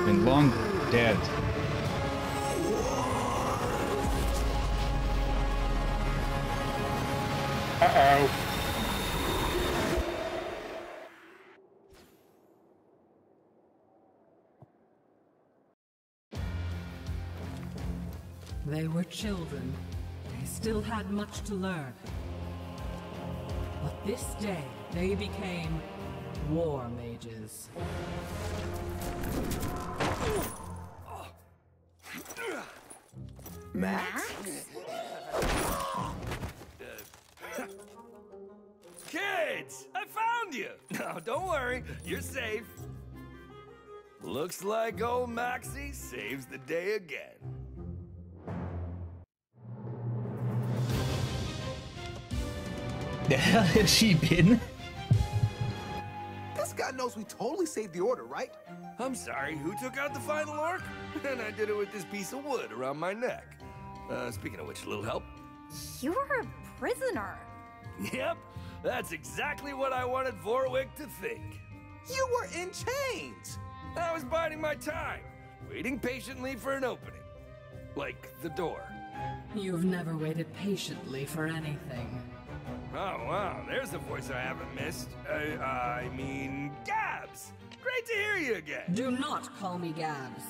been long dead. Uh-oh. Children. They still had much to learn. But this day, they became War mages. Max? Kids, I found you. [LAUGHS] No, don't worry, you're safe. Looks like old Maxie saves the day again. [LAUGHS] The hell had she been? This guy knows we totally saved the order, right? I'm sorry, who took out the final orc? [LAUGHS] And I did it with this piece of wood around my neck. Uh, speaking of which, a little help? You were a prisoner. Yep, that's exactly what I wanted Vorwick to think. You were in chains! I was biding my time, waiting patiently for an opening. Like the door. You've never waited patiently for anything. Oh, wow, there's a voice I haven't missed. Uh, I mean, Gabs! Great to hear you again. Do not call me Gabs.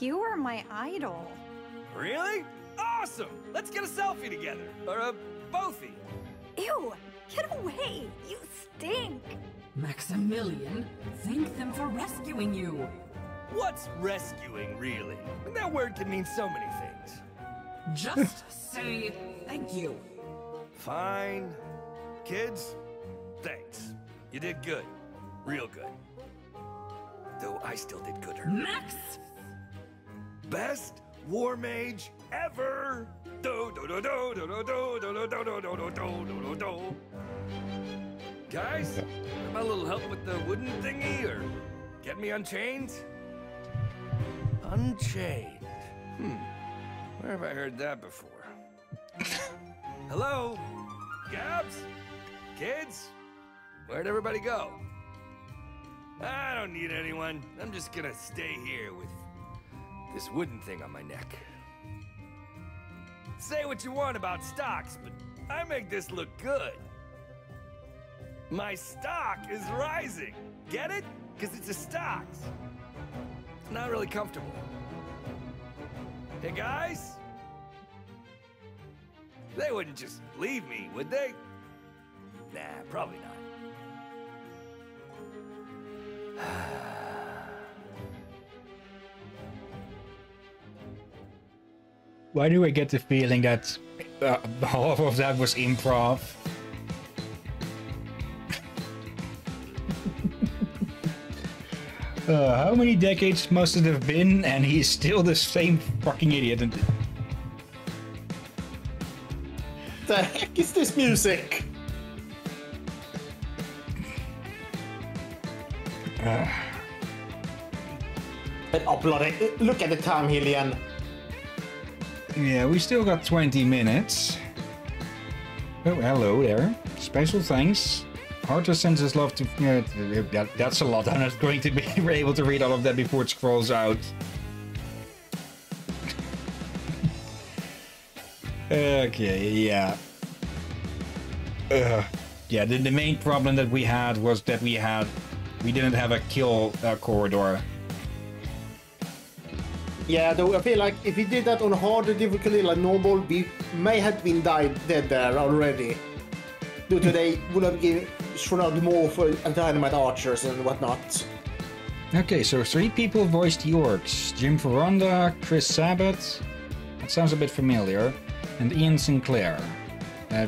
You are my idol. Really? Awesome! Let's get a selfie together. Or a bothy. Ew! Get away! You stink! Maximilian, thank them for rescuing you. What's rescuing, really? That word can mean so many things. Just [LAUGHS] say thank you. Fine. Kids, thanks. You did good. Real good. Though I still did gooder. Max! Best war mage ever! Do do do do do do do do do do do do do do do do. Guys, my little help with the wooden thingy or get me unchained? Unchained. Hmm. Where have I heard that before? Hello? Gabs? Kids? Where'd everybody go? I don't need anyone. I'm just gonna stay here with this wooden thing on my neck. Say what you want about stocks, but I make this look good. My stock is rising. Get it? Because it's a stocks. It's not really comfortable. Hey guys? They wouldn't just leave me, would they? Nah, probably not. [SIGHS] Why do I get the feeling that uh, half of that was improv? [LAUGHS] uh, how many decades must it have been, and he's still the same fucking idiot? What the heck is this music? [SIGHS] oh bloody! Look at the time, Hillyan. yeah, we still got 20 minutes. Oh, hello there. Special thanks. Arthur sends his love to. Yeah, that, that's a lot. I'm not going to be able to read all of that before it scrolls out. Okay, yeah. Uh, yeah, the, the main problem that we had was that we had. We didn't have a kill uh, corridor. Yeah, though I feel like if we did that on harder difficulty like normal, we may have been died dead there already. Due to they would have given shown out more for dynamite archers and whatnot. Okay, so three people voiced the orcs. Jim Foronda, Chris Sabat, that sounds a bit familiar, and Ian Sinclair. Uh,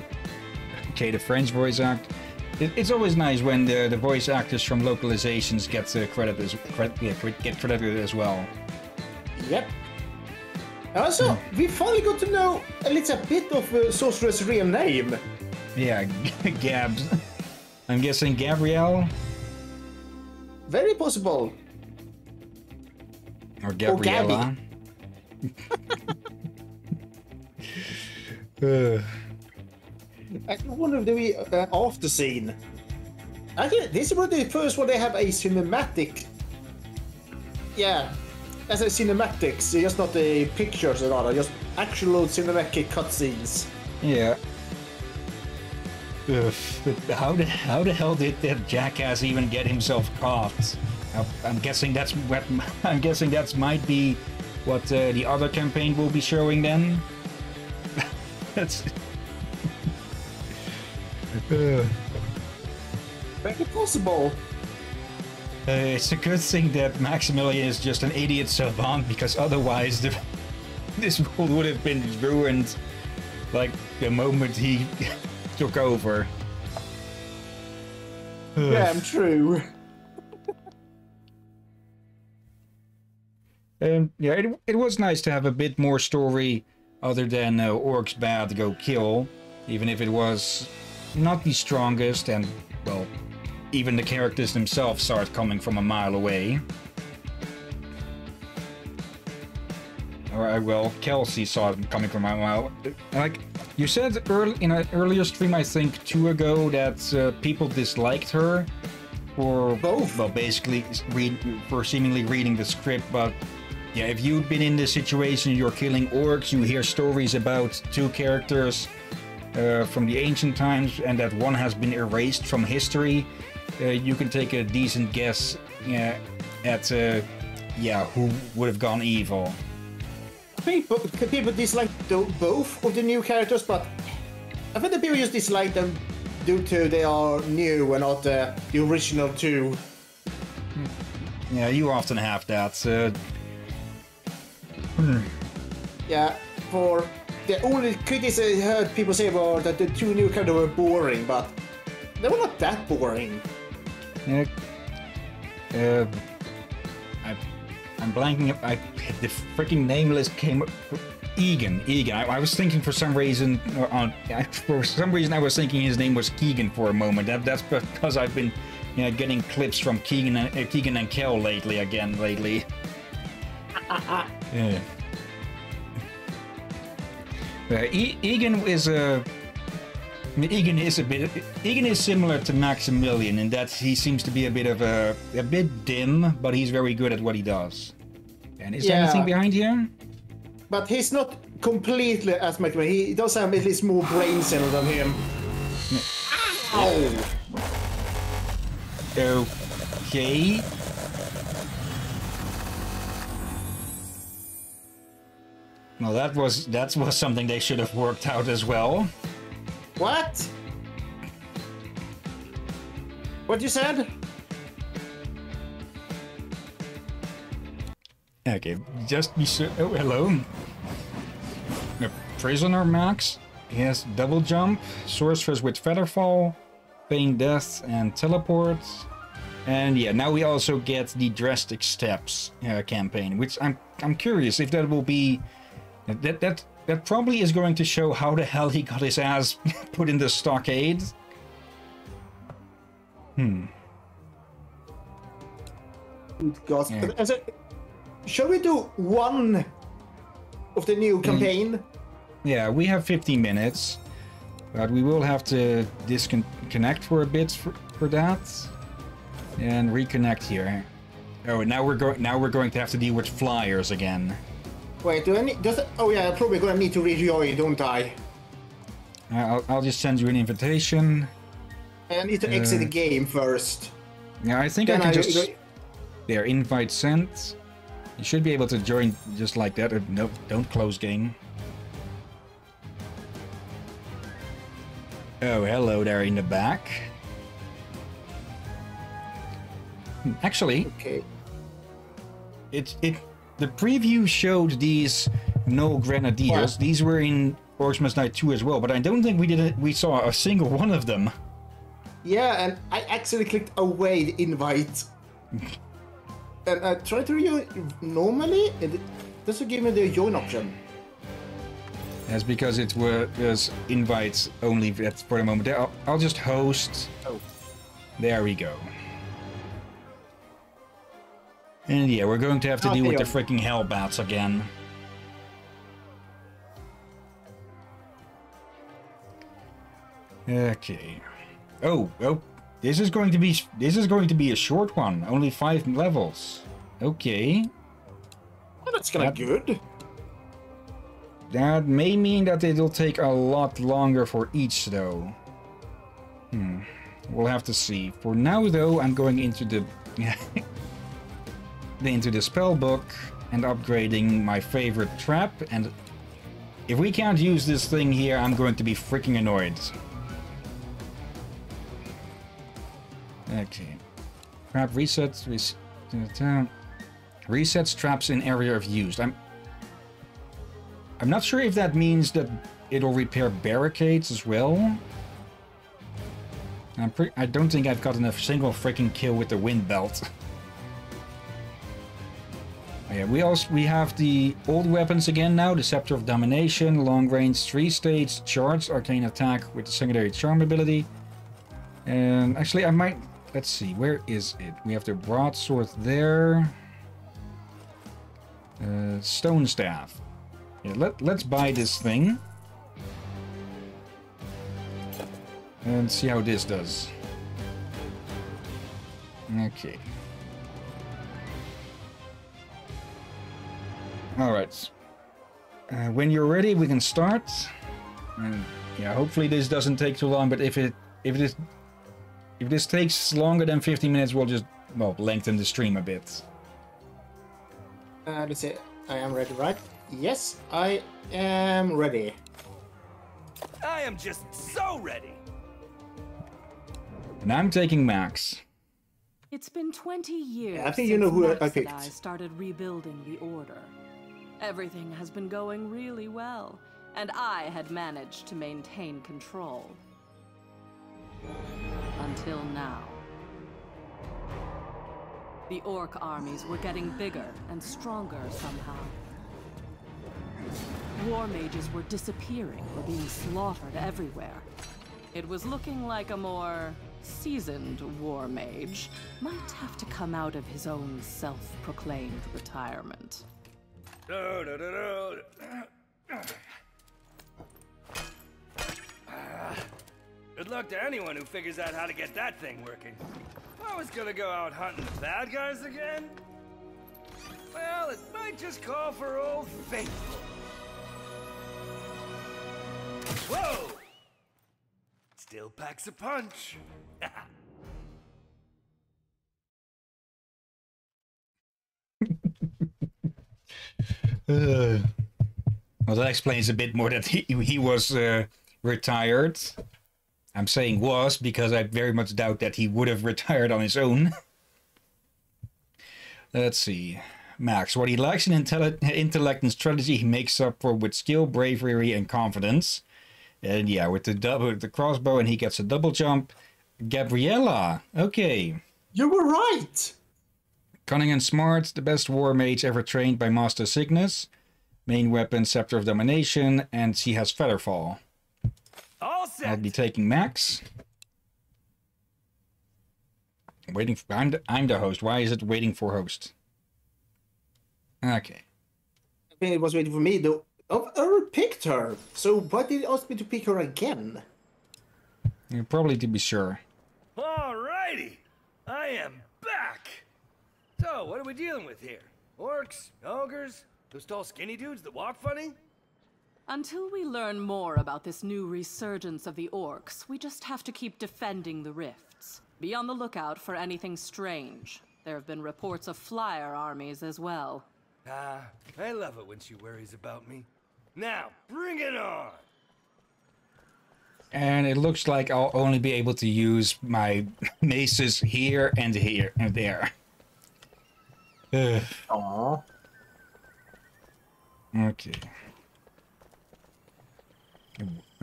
okay, the French voice act. It, it's always nice when the, the voice actors from localizations get uh, credit as credit, yeah, get credited as well. Yep. Also, we finally got to know a little bit of uh, Sorcerer's real name. Yeah, [LAUGHS] Gabs. I'm guessing Gabrielle Very possible. or Gabriella. uh, [LAUGHS] I wonder if they uh, after scene. Actually, this is the first one they have a cinematic. Yeah, as a cinematics, just not the pictures and all, just actual cinematic cutscenes. yeah. Ugh, [LAUGHS] how the how the hell did that jackass even get himself caught? I'm- I'm guessing that's what [LAUGHS] I'm guessing that's might be what uh, the other campaign will be showing then. That's. Uh, Very possible. Uh, it's a good thing that Maximilian is just an idiot savant because otherwise the, [LAUGHS] this world would have been ruined like the moment he [LAUGHS] took over. Damn true. Um, yeah, it, it was nice to have a bit more story other than uh, Orcs bad go kill, even if it was not the strongest and, well, even the characters themselves start coming from a mile away. Or, uh, well, Kelsey saw it coming from a mile. Like, you said early, in an earlier stream, I think, two ago, that uh, people disliked her for, Both. well, basically, read, for seemingly reading the script, but yeah, if you've been in this situation, you're killing orcs, you hear stories about two characters uh, from the ancient times, and that one has been erased from history, uh, you can take a decent guess uh, at, uh, yeah, who would have gone evil. People, people dislike both of the new characters, but I think the people just dislike them due to they are new and not uh, the original two. Yeah, you often have that. Uh, Yeah, for the only critics I heard people say were that the two new characters were boring, but they were not that boring. Yeah. Uh, I, I'm blanking. Up I the freaking nameless came. Egan. Egan. I, I was thinking for some reason. uh, On for some reason, I was thinking his name was Keegan for a moment. That, that's because I've been, you know, getting clips from Keegan and uh, Keegan and Kel lately. Again, lately. [LAUGHS] yeah. Uh, e- Egan is a. I mean, Egan is a bit. Egan is similar to Maximilian in that he seems to be a bit of a a bit dim, but he's very good at what he does. And is there anything behind here? But he's not completely as much. He does have at least more brain cell than him. Ow! Okay. Well, that was that was something they should have worked out as well. What? What you said? Okay, just be sure. Oh, hello. A prisoner Max. He has double jump, sorceress with featherfall, feign death, and teleport. And yeah, now we also get the drastic steps uh, campaign, which I'm I'm curious if that will be that that that probably is going to show how the hell he got his ass [LAUGHS] put in the stockade. Hmm. God. Yeah. Shall we do one of the new mm. campaign? Yeah, we have 15 minutes, but we will have to disconnect for a bit for, for that, and reconnect here. Oh, now we're going. Now we're going to have to deal with flyers again. Wait, do I need? Does it, oh yeah, I'm probably gonna need to rejoin, don't I? Uh, I'll, I'll just send you an invitation. I need to exit the game first. Yeah, I think Then I can I- just. There, invite sent. You should be able to join just like that. Uh, no, don't close game. Oh, hello there in the back. Hmm, Actually, Okay. it it the preview showed these null grenadiers. What? These were in Orcs Must Die 2 as well, but I don't think we did it, we saw a single one of them. Yeah, and I actually clicked away the invite. [LAUGHS] and I tried to rejoin normally. and It doesn't give me the join option. That's because it wa- was invites only for the moment. I'll, I'll just host. Oh. There we go. And yeah, we're going to have to Ah, deal with the there freaking hellbats again. Okay. Oh, oh, this is going to be this is going to be a short one. Only five levels. Okay. Oh, that's kind of Yep. good. That may mean that it'll take a lot longer for each, though. Hmm. We'll have to see. For now, though, I'm going into the [LAUGHS] into the spell book and upgrading my favorite trap. And if we can't use this thing here, I'm going to be freaking annoyed. Okay. Trap resets. Res resets traps in area of use. I'm. I'm not sure if that means that it'll repair barricades as well. I'm pre I don't think I've gotten a single freaking kill with the wind belt. [LAUGHS] Yeah, we also we have the old weapons again now: the Scepter of Domination, long range, three stage, charged arcane attack with the secondary charm ability. And actually, I might let's see, where is it? We have the broadsword there. Uh, stone staff. Yeah, let let's buy this thing. And see how this does. Okay. Alright. Uh, when you're ready, we can start. And yeah, hopefully this doesn't take too long, but if it if it is if this takes longer than 15 minutes, we'll just well lengthen the stream a bit. Uh, let's see. I am ready, right? Yes, I am ready. I am just so ready. And I'm taking Max. It's been 20 years I think you since know who I- I Max and picked. I started rebuilding the Order. Everything has been going really well, and I had managed to maintain control. Until now. The Orc armies were getting bigger and stronger somehow. War mages were disappearing or being slaughtered everywhere. It was looking like a more seasoned war mage might have to come out of his own self-proclaimed retirement. Do. Good luck to anyone who figures out how to get that thing working. I was gonna go out hunting the bad guys again. Well, it might just call for old faithful. Whoa! Still packs a punch. [LAUGHS] Uh, well, that explains a bit more that he, he was uh, retired. I'm saying was because I very much doubt that he would have [LAUGHS] retired on his own. Let's see. Max, what he lacks in intellect and strategy, he makes up for with skill, bravery, and confidence. And yeah, with the double, with the crossbow, and he gets a double jump. Gabriella, okay. You were right. Cunning and smart, the best war mage ever trained by Master Cygnus. Main weapon, Scepter of Domination, and she has Featherfall. All I'll be taking Max. Waiting for, I'm the, I'm the host. Why is it waiting for host? Okay. I think it was waiting for me, though. Oh, I picked her. So why did he ask me to pick her again? Yeah, Probably to be sure. Alrighty, I am back. So, what are we dealing with here? Orcs, ogres, those tall, skinny dudes that walk funny? Until we learn more about this new resurgence of the orcs, we just have to keep defending the rifts. Be on the lookout for anything strange. There have been reports of flyer armies as well. Ah, I love it when she worries about me. Now, bring it on. And it looks like I'll only be able to use my [LAUGHS] maces here and here and there. Ugh, Aww. okay.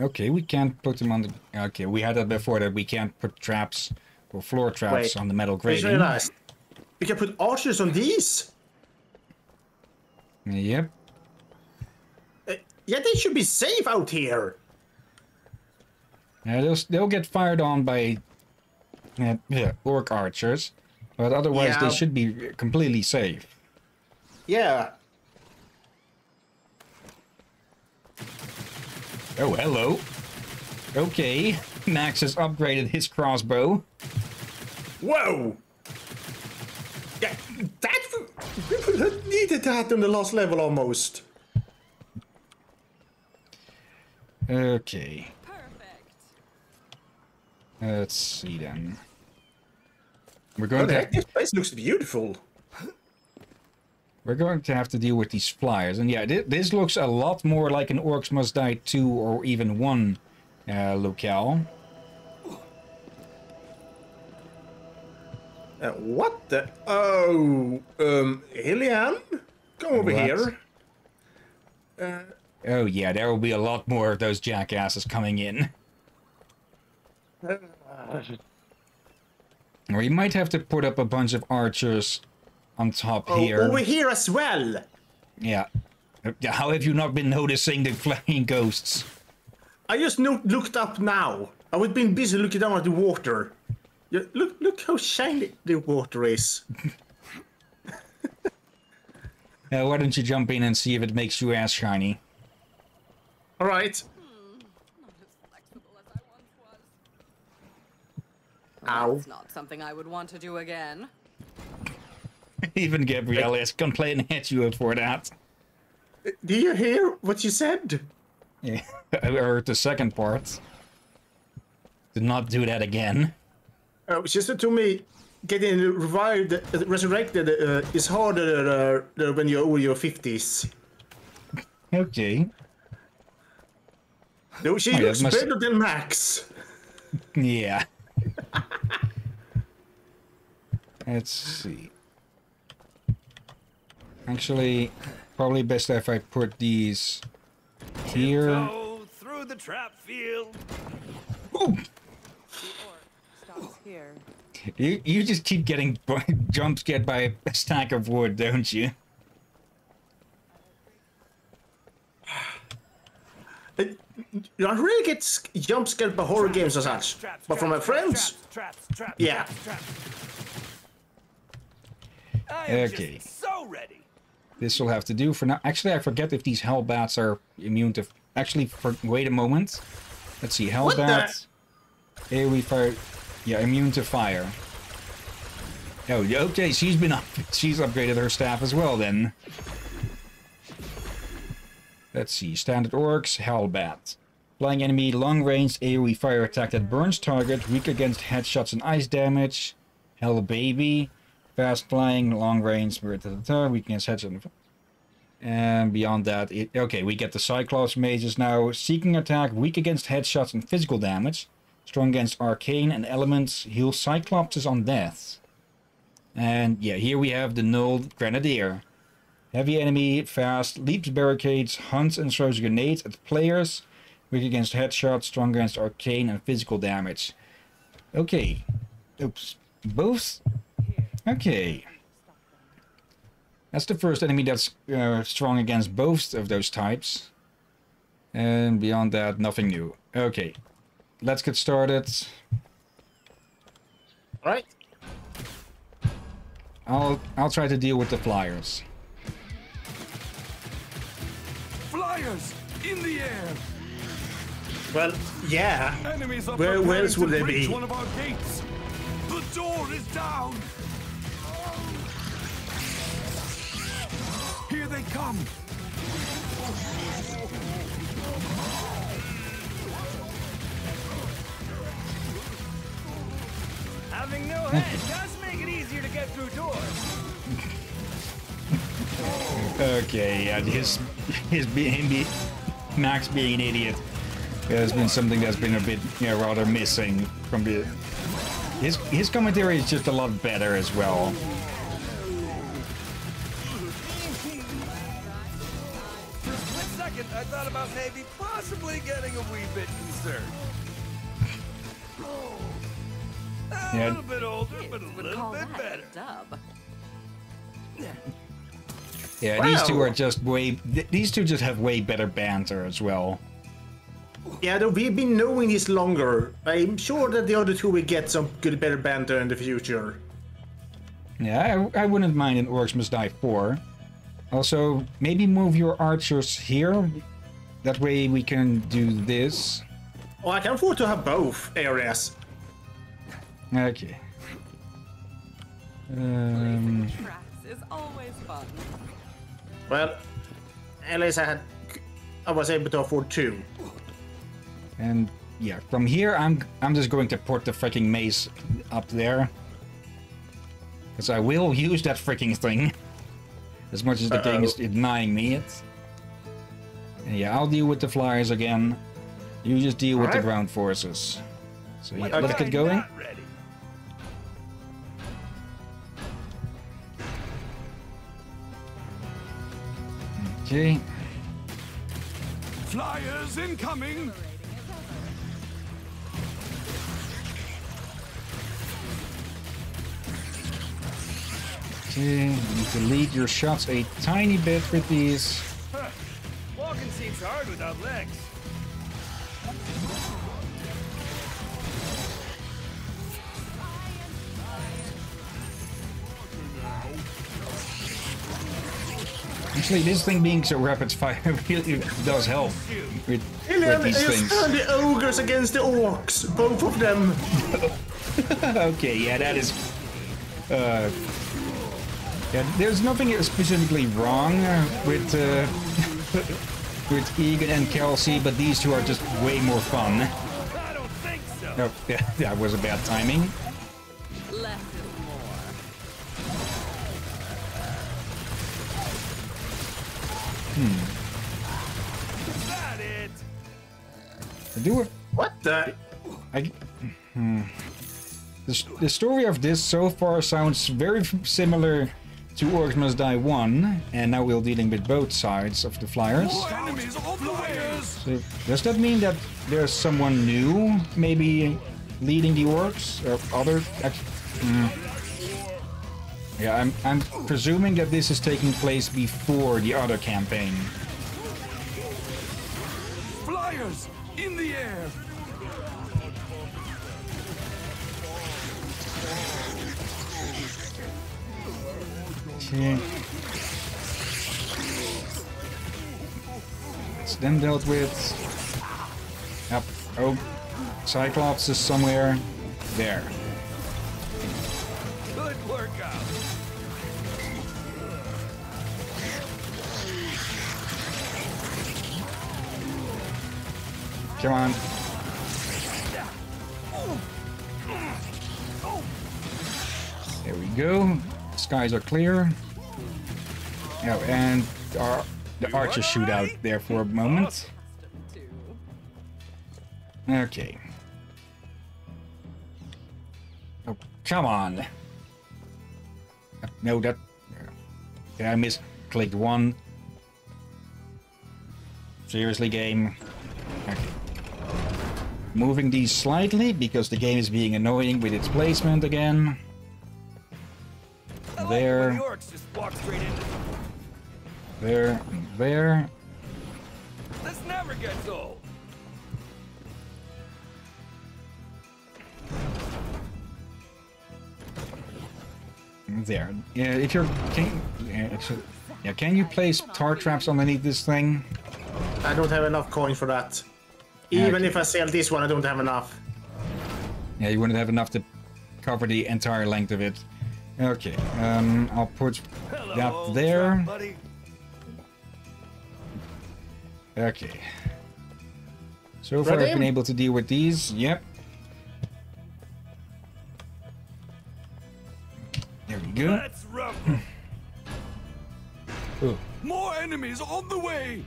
Okay, we can't put them on the... Okay, we had that before that we can't put traps or floor traps Wait, on the metal grating. realized. We can put archers on these. Yep. Uh, yeah, they should be safe out here. Yeah, they'll, they'll get fired on by uh, yeah, orc archers, but otherwise Yeah. they should be completely safe. Yeah. Oh, hello. Okay, Max has upgraded his crossbow. Whoa. Yeah, that we needed that on the last level almost. Okay, Perfect. let's see then. We're going to heck? This place looks beautiful. we're going to have to deal with these flyers, and yeah, thi- this looks a lot more like an Orcs Must Die two or even one uh, locale. Uh, what the? Oh, um, Hillyan, come over What? here. Oh yeah, there will be a lot more of those jackasses coming in. Or you might have to put up a bunch of archers on top Oh, here. over here as well. Yeah. How have you not been noticing the flying ghosts? I just no- looked up now. I was been busy looking down at the water. Look, look how shiny the water is. [LAUGHS] Uh, why don't you jump in and see if it makes you ass shiny? All right. Ow. It's not something I would want to do again. [LAUGHS] Even Gabrielle is complaining at you for that. Do you hear what you said? Yeah. [LAUGHS] I heard the second part. Do not do that again. Uh, said to me getting revived, uh, resurrected uh, is harder uh, when you're over your 50s. [LAUGHS] Okay. No, she Oh, looks must- better than Max. Yeah. [LAUGHS] Let's see. Actually, probably best if I put these here. Go through the trap field. Stops here. You you just keep getting [LAUGHS] jump scared by a stack of wood, don't you? I don't really get sc- jump scared by horror games as such, Traps, but from my friends, Traps, traps, traps, Yeah. traps, traps. Okay. so ready. This will have to do for now. Actually, I forget if these hellbats are immune to. Actually, for wait a moment. Let's see. What the- Hellbat. AoE fire. Yeah, immune to fire. Oh, okay. She's been up. [LAUGHS] She's upgraded her staff as well. Then. Let's see. Standard orcs. Hellbat. Flying enemy, long range AoE fire attack that burns target, weak against headshots and ice damage. Hell baby. Fast flying, long range, weak against headshots and and beyond that, it, okay, we get the Cyclops mages now. Seeking attack, weak against headshots and physical damage. Strong against arcane and elements. Heal Cyclopses on death. And yeah, here we have the Null Grenadier. Heavy enemy, fast, leaps barricades, hunts and throws grenades at players. Weak against headshots, strong against arcane and physical damage. Okay. Oops. Both? Okay. That's the first enemy that's uh, strong against both of those types. And beyond that, nothing new. Okay. Let's get started. all right? I'll I'll try to deal with the flyers. Flyers in the air. Well, yeah. Enemies are Where- where else would they be? one of our gates. The door is down. Here they come. Having no hmm. head does make it easier to get through doors. Okay, yeah, his his being be, Max being an idiot has been something that's been a bit you know, rather missing from the his his commentary is just a lot better as well. For a split second, I thought about maybe possibly getting a wee bit concerned. A Yeah. little bit older, but a little bit better. dub. Yeah, these two are just way th- these two just have way better banter as well. Yeah, though we've been knowing this longer. I'm sure that the other two will get some good, better banter in the future. Yeah, I, I wouldn't mind an Orcs Must Die 4. Also, maybe move your archers here. That way we can do this. Oh, I can afford to have both areas. Okay. Um, is always fun. Well, at least I had, I was able to afford two. And yeah, from here I'm I'm just going to port the freaking mace up there. Because I will use that freaking thing. As much as the uh -oh. game is denying me it. And yeah, I'll deal with the flyers again. You just deal All with right. the ground forces. So yeah, okay. let's get going. Okay. Flyers incoming! Okay. You need to lead your shots a tiny bit with these. Walking seems hard without legs. Actually, this thing being so rapid fire [LAUGHS] really does help with, Ilian with these is things. the ogres against the orcs, both of them. [LAUGHS] okay, yeah, that is. Uh, yeah, there's nothing specifically wrong uh, with uh, [LAUGHS] with Egan and Kelsey, but these two are just way more fun. I don't think so. Oh, [LAUGHS] yeah, that was a bad timing. Less is more. Is that it? I do it. What the? I. Hmm. The, the story of this so far sounds very similar to Orcs Must Die 1, and now we're dealing with both sides of the flyers. More enemies on the wires! So, does that mean that there's someone new, maybe leading the orcs or other? Hmm. Yeah, I'm I'm presuming that this is taking place before the other campaign. Flyers in the air! Okay. It's then dealt with. Yep. Oh, Cyclops is somewhere there. Good workout. Come on. There we go. Skies are clear. Yeah, and our the archers shoot out there for a moment. Okay. Oh, come on. No, that. Did I miss? Clicked one. Seriously, game. Okay. Moving these slightly because the game is being annoying with its placement again. There. like it when There. the orcs just walk straight into them. There, there. This never gets old. There. Yeah, if you're can, yeah, yeah, can you place tar traps underneath this thing? I don't have enough coin for that. Even Okay. if I sell this one, I don't have enough. Yeah, you wouldn't have enough to cover the entire length of it. Okay, um, I'll put Hello, that there. trap buddy. Okay. So far, I've been able to deal with these. Yep. There we go. Let's rumble. Hmm. Ooh. More enemies on the way!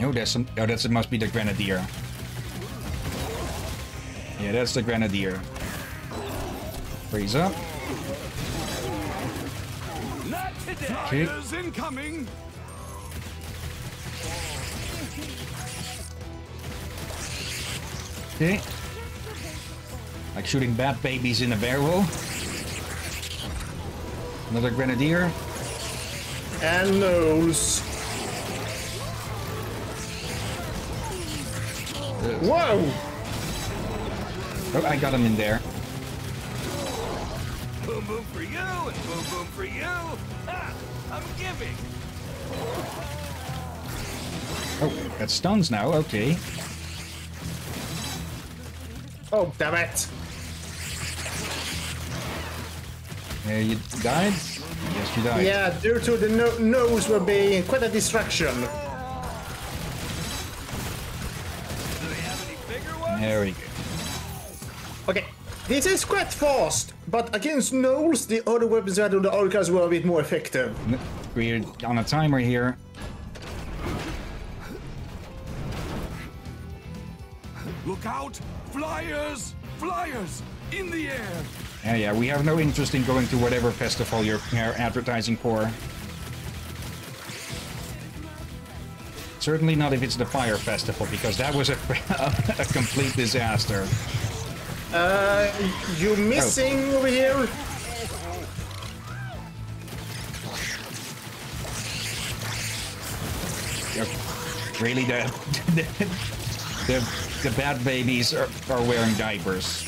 Oh, that's some. Oh, that's it. Must be the grenadier. Yeah, that's the grenadier. Freeze up. Okay. Incoming! Okay. Like shooting bat babies in a barrel. Another grenadier. And nose. Uh, Whoa! Oh, I got him in there. Boom boom for you and boom boom for you. Ha! I'm giving. Oh, that stuns now. Okay. Oh, damn it. Uh, you died? Yes, you died. Yeah, due to the no nose will be quite a distraction. Do they have any bigger ones? There we go. Okay, this is quite fast, but against gnolls, the other weapons out of the archers were a bit more effective. We're on a timer here. Look out! Flyers! Flyers! In the air. Yeah, yeah, we have no interest in going to whatever festival you're uh, advertising for. Certainly not if it's the Fire Festival, because that was a, [LAUGHS] a complete disaster. Uh, you missing over here? Really, the, [LAUGHS] the, the, the bad babies are, are wearing diapers.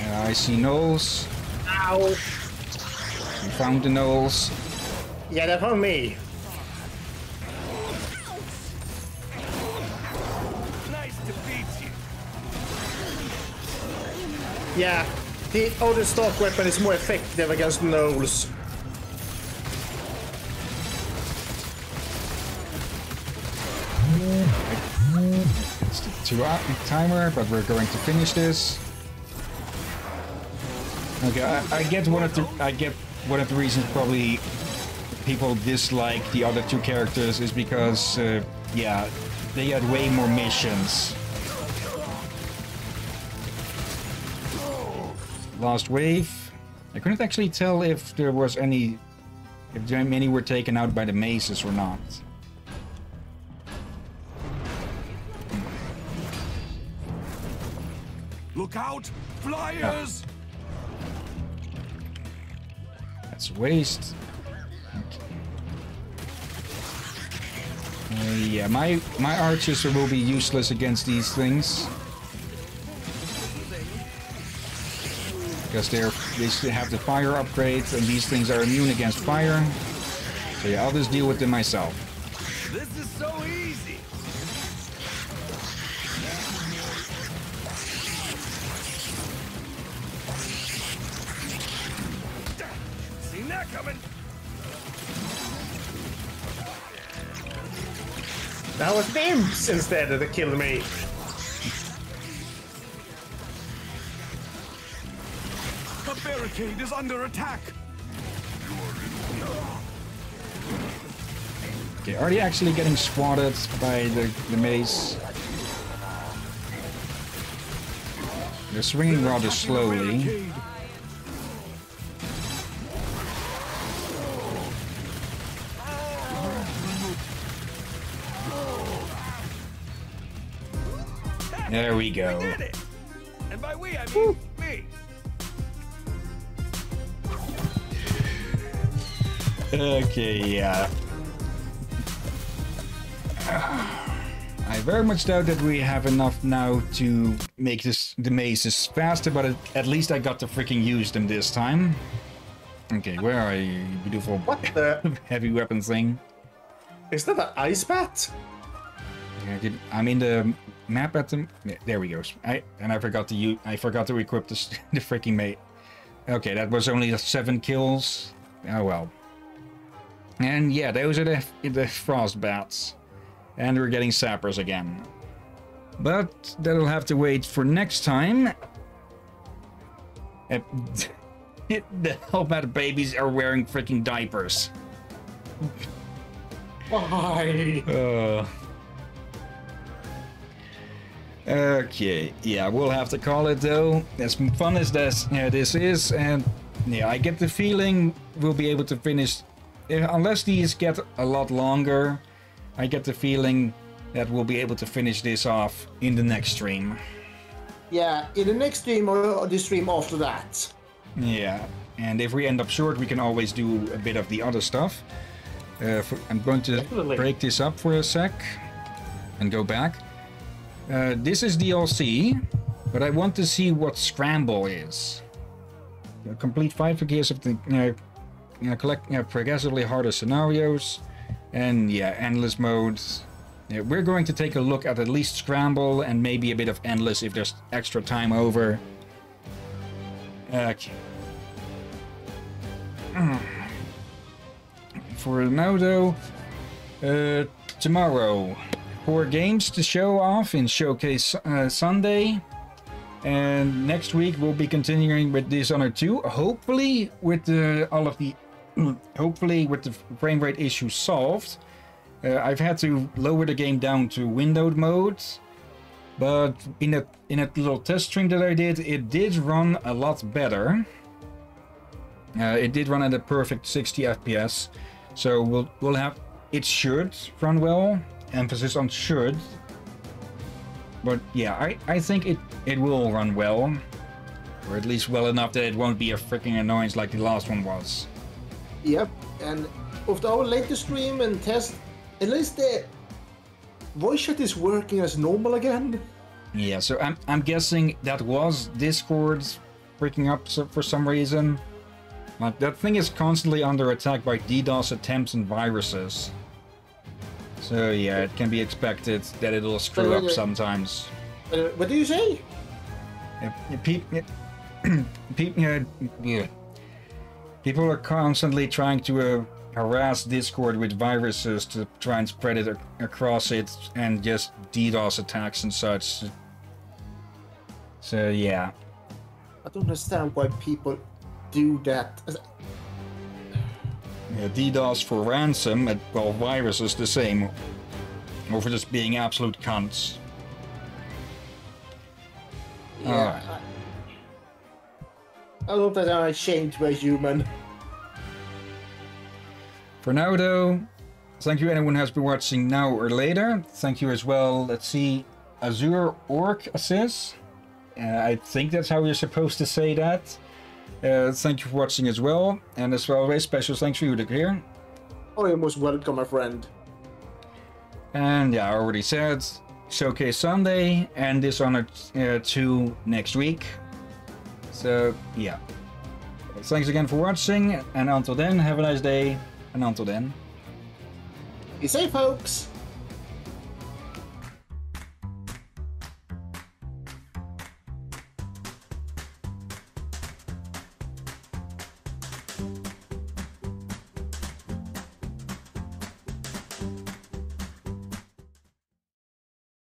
Uh, I see gnolls. Ow. We found the gnolls. Yeah, they found me. Yeah, the other stock weapon is more effective against gnolls. It's the two hour timer, but we're going to finish this. Okay, I, I get one of the I get one of the reasons probably people dislike the other two characters is because uh, yeah, they had way more missions. Last wave. I couldn't actually tell if there was any if many were taken out by the maces or not. Look out! Flyers! That's waste. Uh, yeah, my my archers will be useless against these things because they're they have the fire upgrades, and these things are immune against fire. So yeah, I'll just deal with them myself. This is so easy. Seen that coming? That was them instead of the killed me. Barricade is under attack. Okay, are they actually getting swatted by the the mace? They're swinging rather slowly. There we go. It! And by we, I mean me. Okay, yeah. I very much doubt that we have enough now to make this the maces faster, but at, at least I got to freaking use them this time. Okay, where are you, beautiful What the? [LAUGHS] heavy weapon thing? Is that an ice bat? Yeah, did- I'm in the map at the. yeah, There we go. I and I forgot to use. I forgot to equip the [LAUGHS] the freaking mate. Okay, that was only seven kills. Oh well. And yeah, those are the the frost bats, and we're getting sappers again. But that'll have to wait for next time. Uh, [LAUGHS] the Hellbat babies are wearing freaking diapers. Why? Uh, okay, yeah, we'll have to call it though. As fun as this, yeah, this is, and yeah, I get the feeling we'll be able to finish, unless these get a lot longer. I get the feeling that we'll be able to finish this off in the next stream. Yeah, in the next stream or the stream after that. Yeah, and if we end up short, we can always do a bit of the other stuff. Uh, for, I'm going to Definitely. break this up for a sec and go back. Uh, this is DLC, but I want to see what Scramble is. Uh, complete five gears of the uh, you know, collecting uh, progressively harder scenarios, and yeah, endless modes. Yeah, we're going to take a look at at least Scramble and maybe a bit of endless if there's extra time over. Okay. For now, though, uh, tomorrow, four games to show off in Showcase uh, Sunday. And next week, we'll be continuing with Dishonored 2, hopefully with the, all of the, hopefully with the frame rate issue solved. Uh, I've had to lower the game down to windowed mode, but in a in a little test stream that I did, it did run a lot better. Uh, it did run at a perfect 60 FPS, so we'll we'll have it should run well. Emphasis on should. But yeah, I I think it it will run well, or at least well enough that it won't be a freaking annoyance like the last one was. Yep, and after our latest stream and test, at least the voice chat is working as normal again. Yeah, so I'm I'm guessing that was Discord freaking up for some reason. Like that thing is constantly under attack by DDoS attempts and viruses. So yeah, it can be expected that it'll screw up sometimes. Uh, what do you say? Uh, pe- uh, pe- uh, yeah. [CLEARS THROAT] People are constantly trying to uh, harass Discord with viruses to try and spread it ac- across it and just DDoS attacks and such. So yeah. I don't understand why people do that. Yeah, DDoS for ransom, and well, viruses the same. Or for just being absolute cunts. Yeah. I, I don't I'm ashamed human. For now, though, thank you anyone who has been watching now or later. Thank you as well, let's see, Azure Orc Assist. Uh, I think that's how you're supposed to say that. Uh, thank you for watching as well. And as well, always, special thanks for you to here. Oh, you're most welcome, my friend. And yeah, I already said Showcase Sunday and Dishonored uh, 2 next week. So yeah. Thanks again for watching, and until then, have a nice day, and until then. Be safe, folks.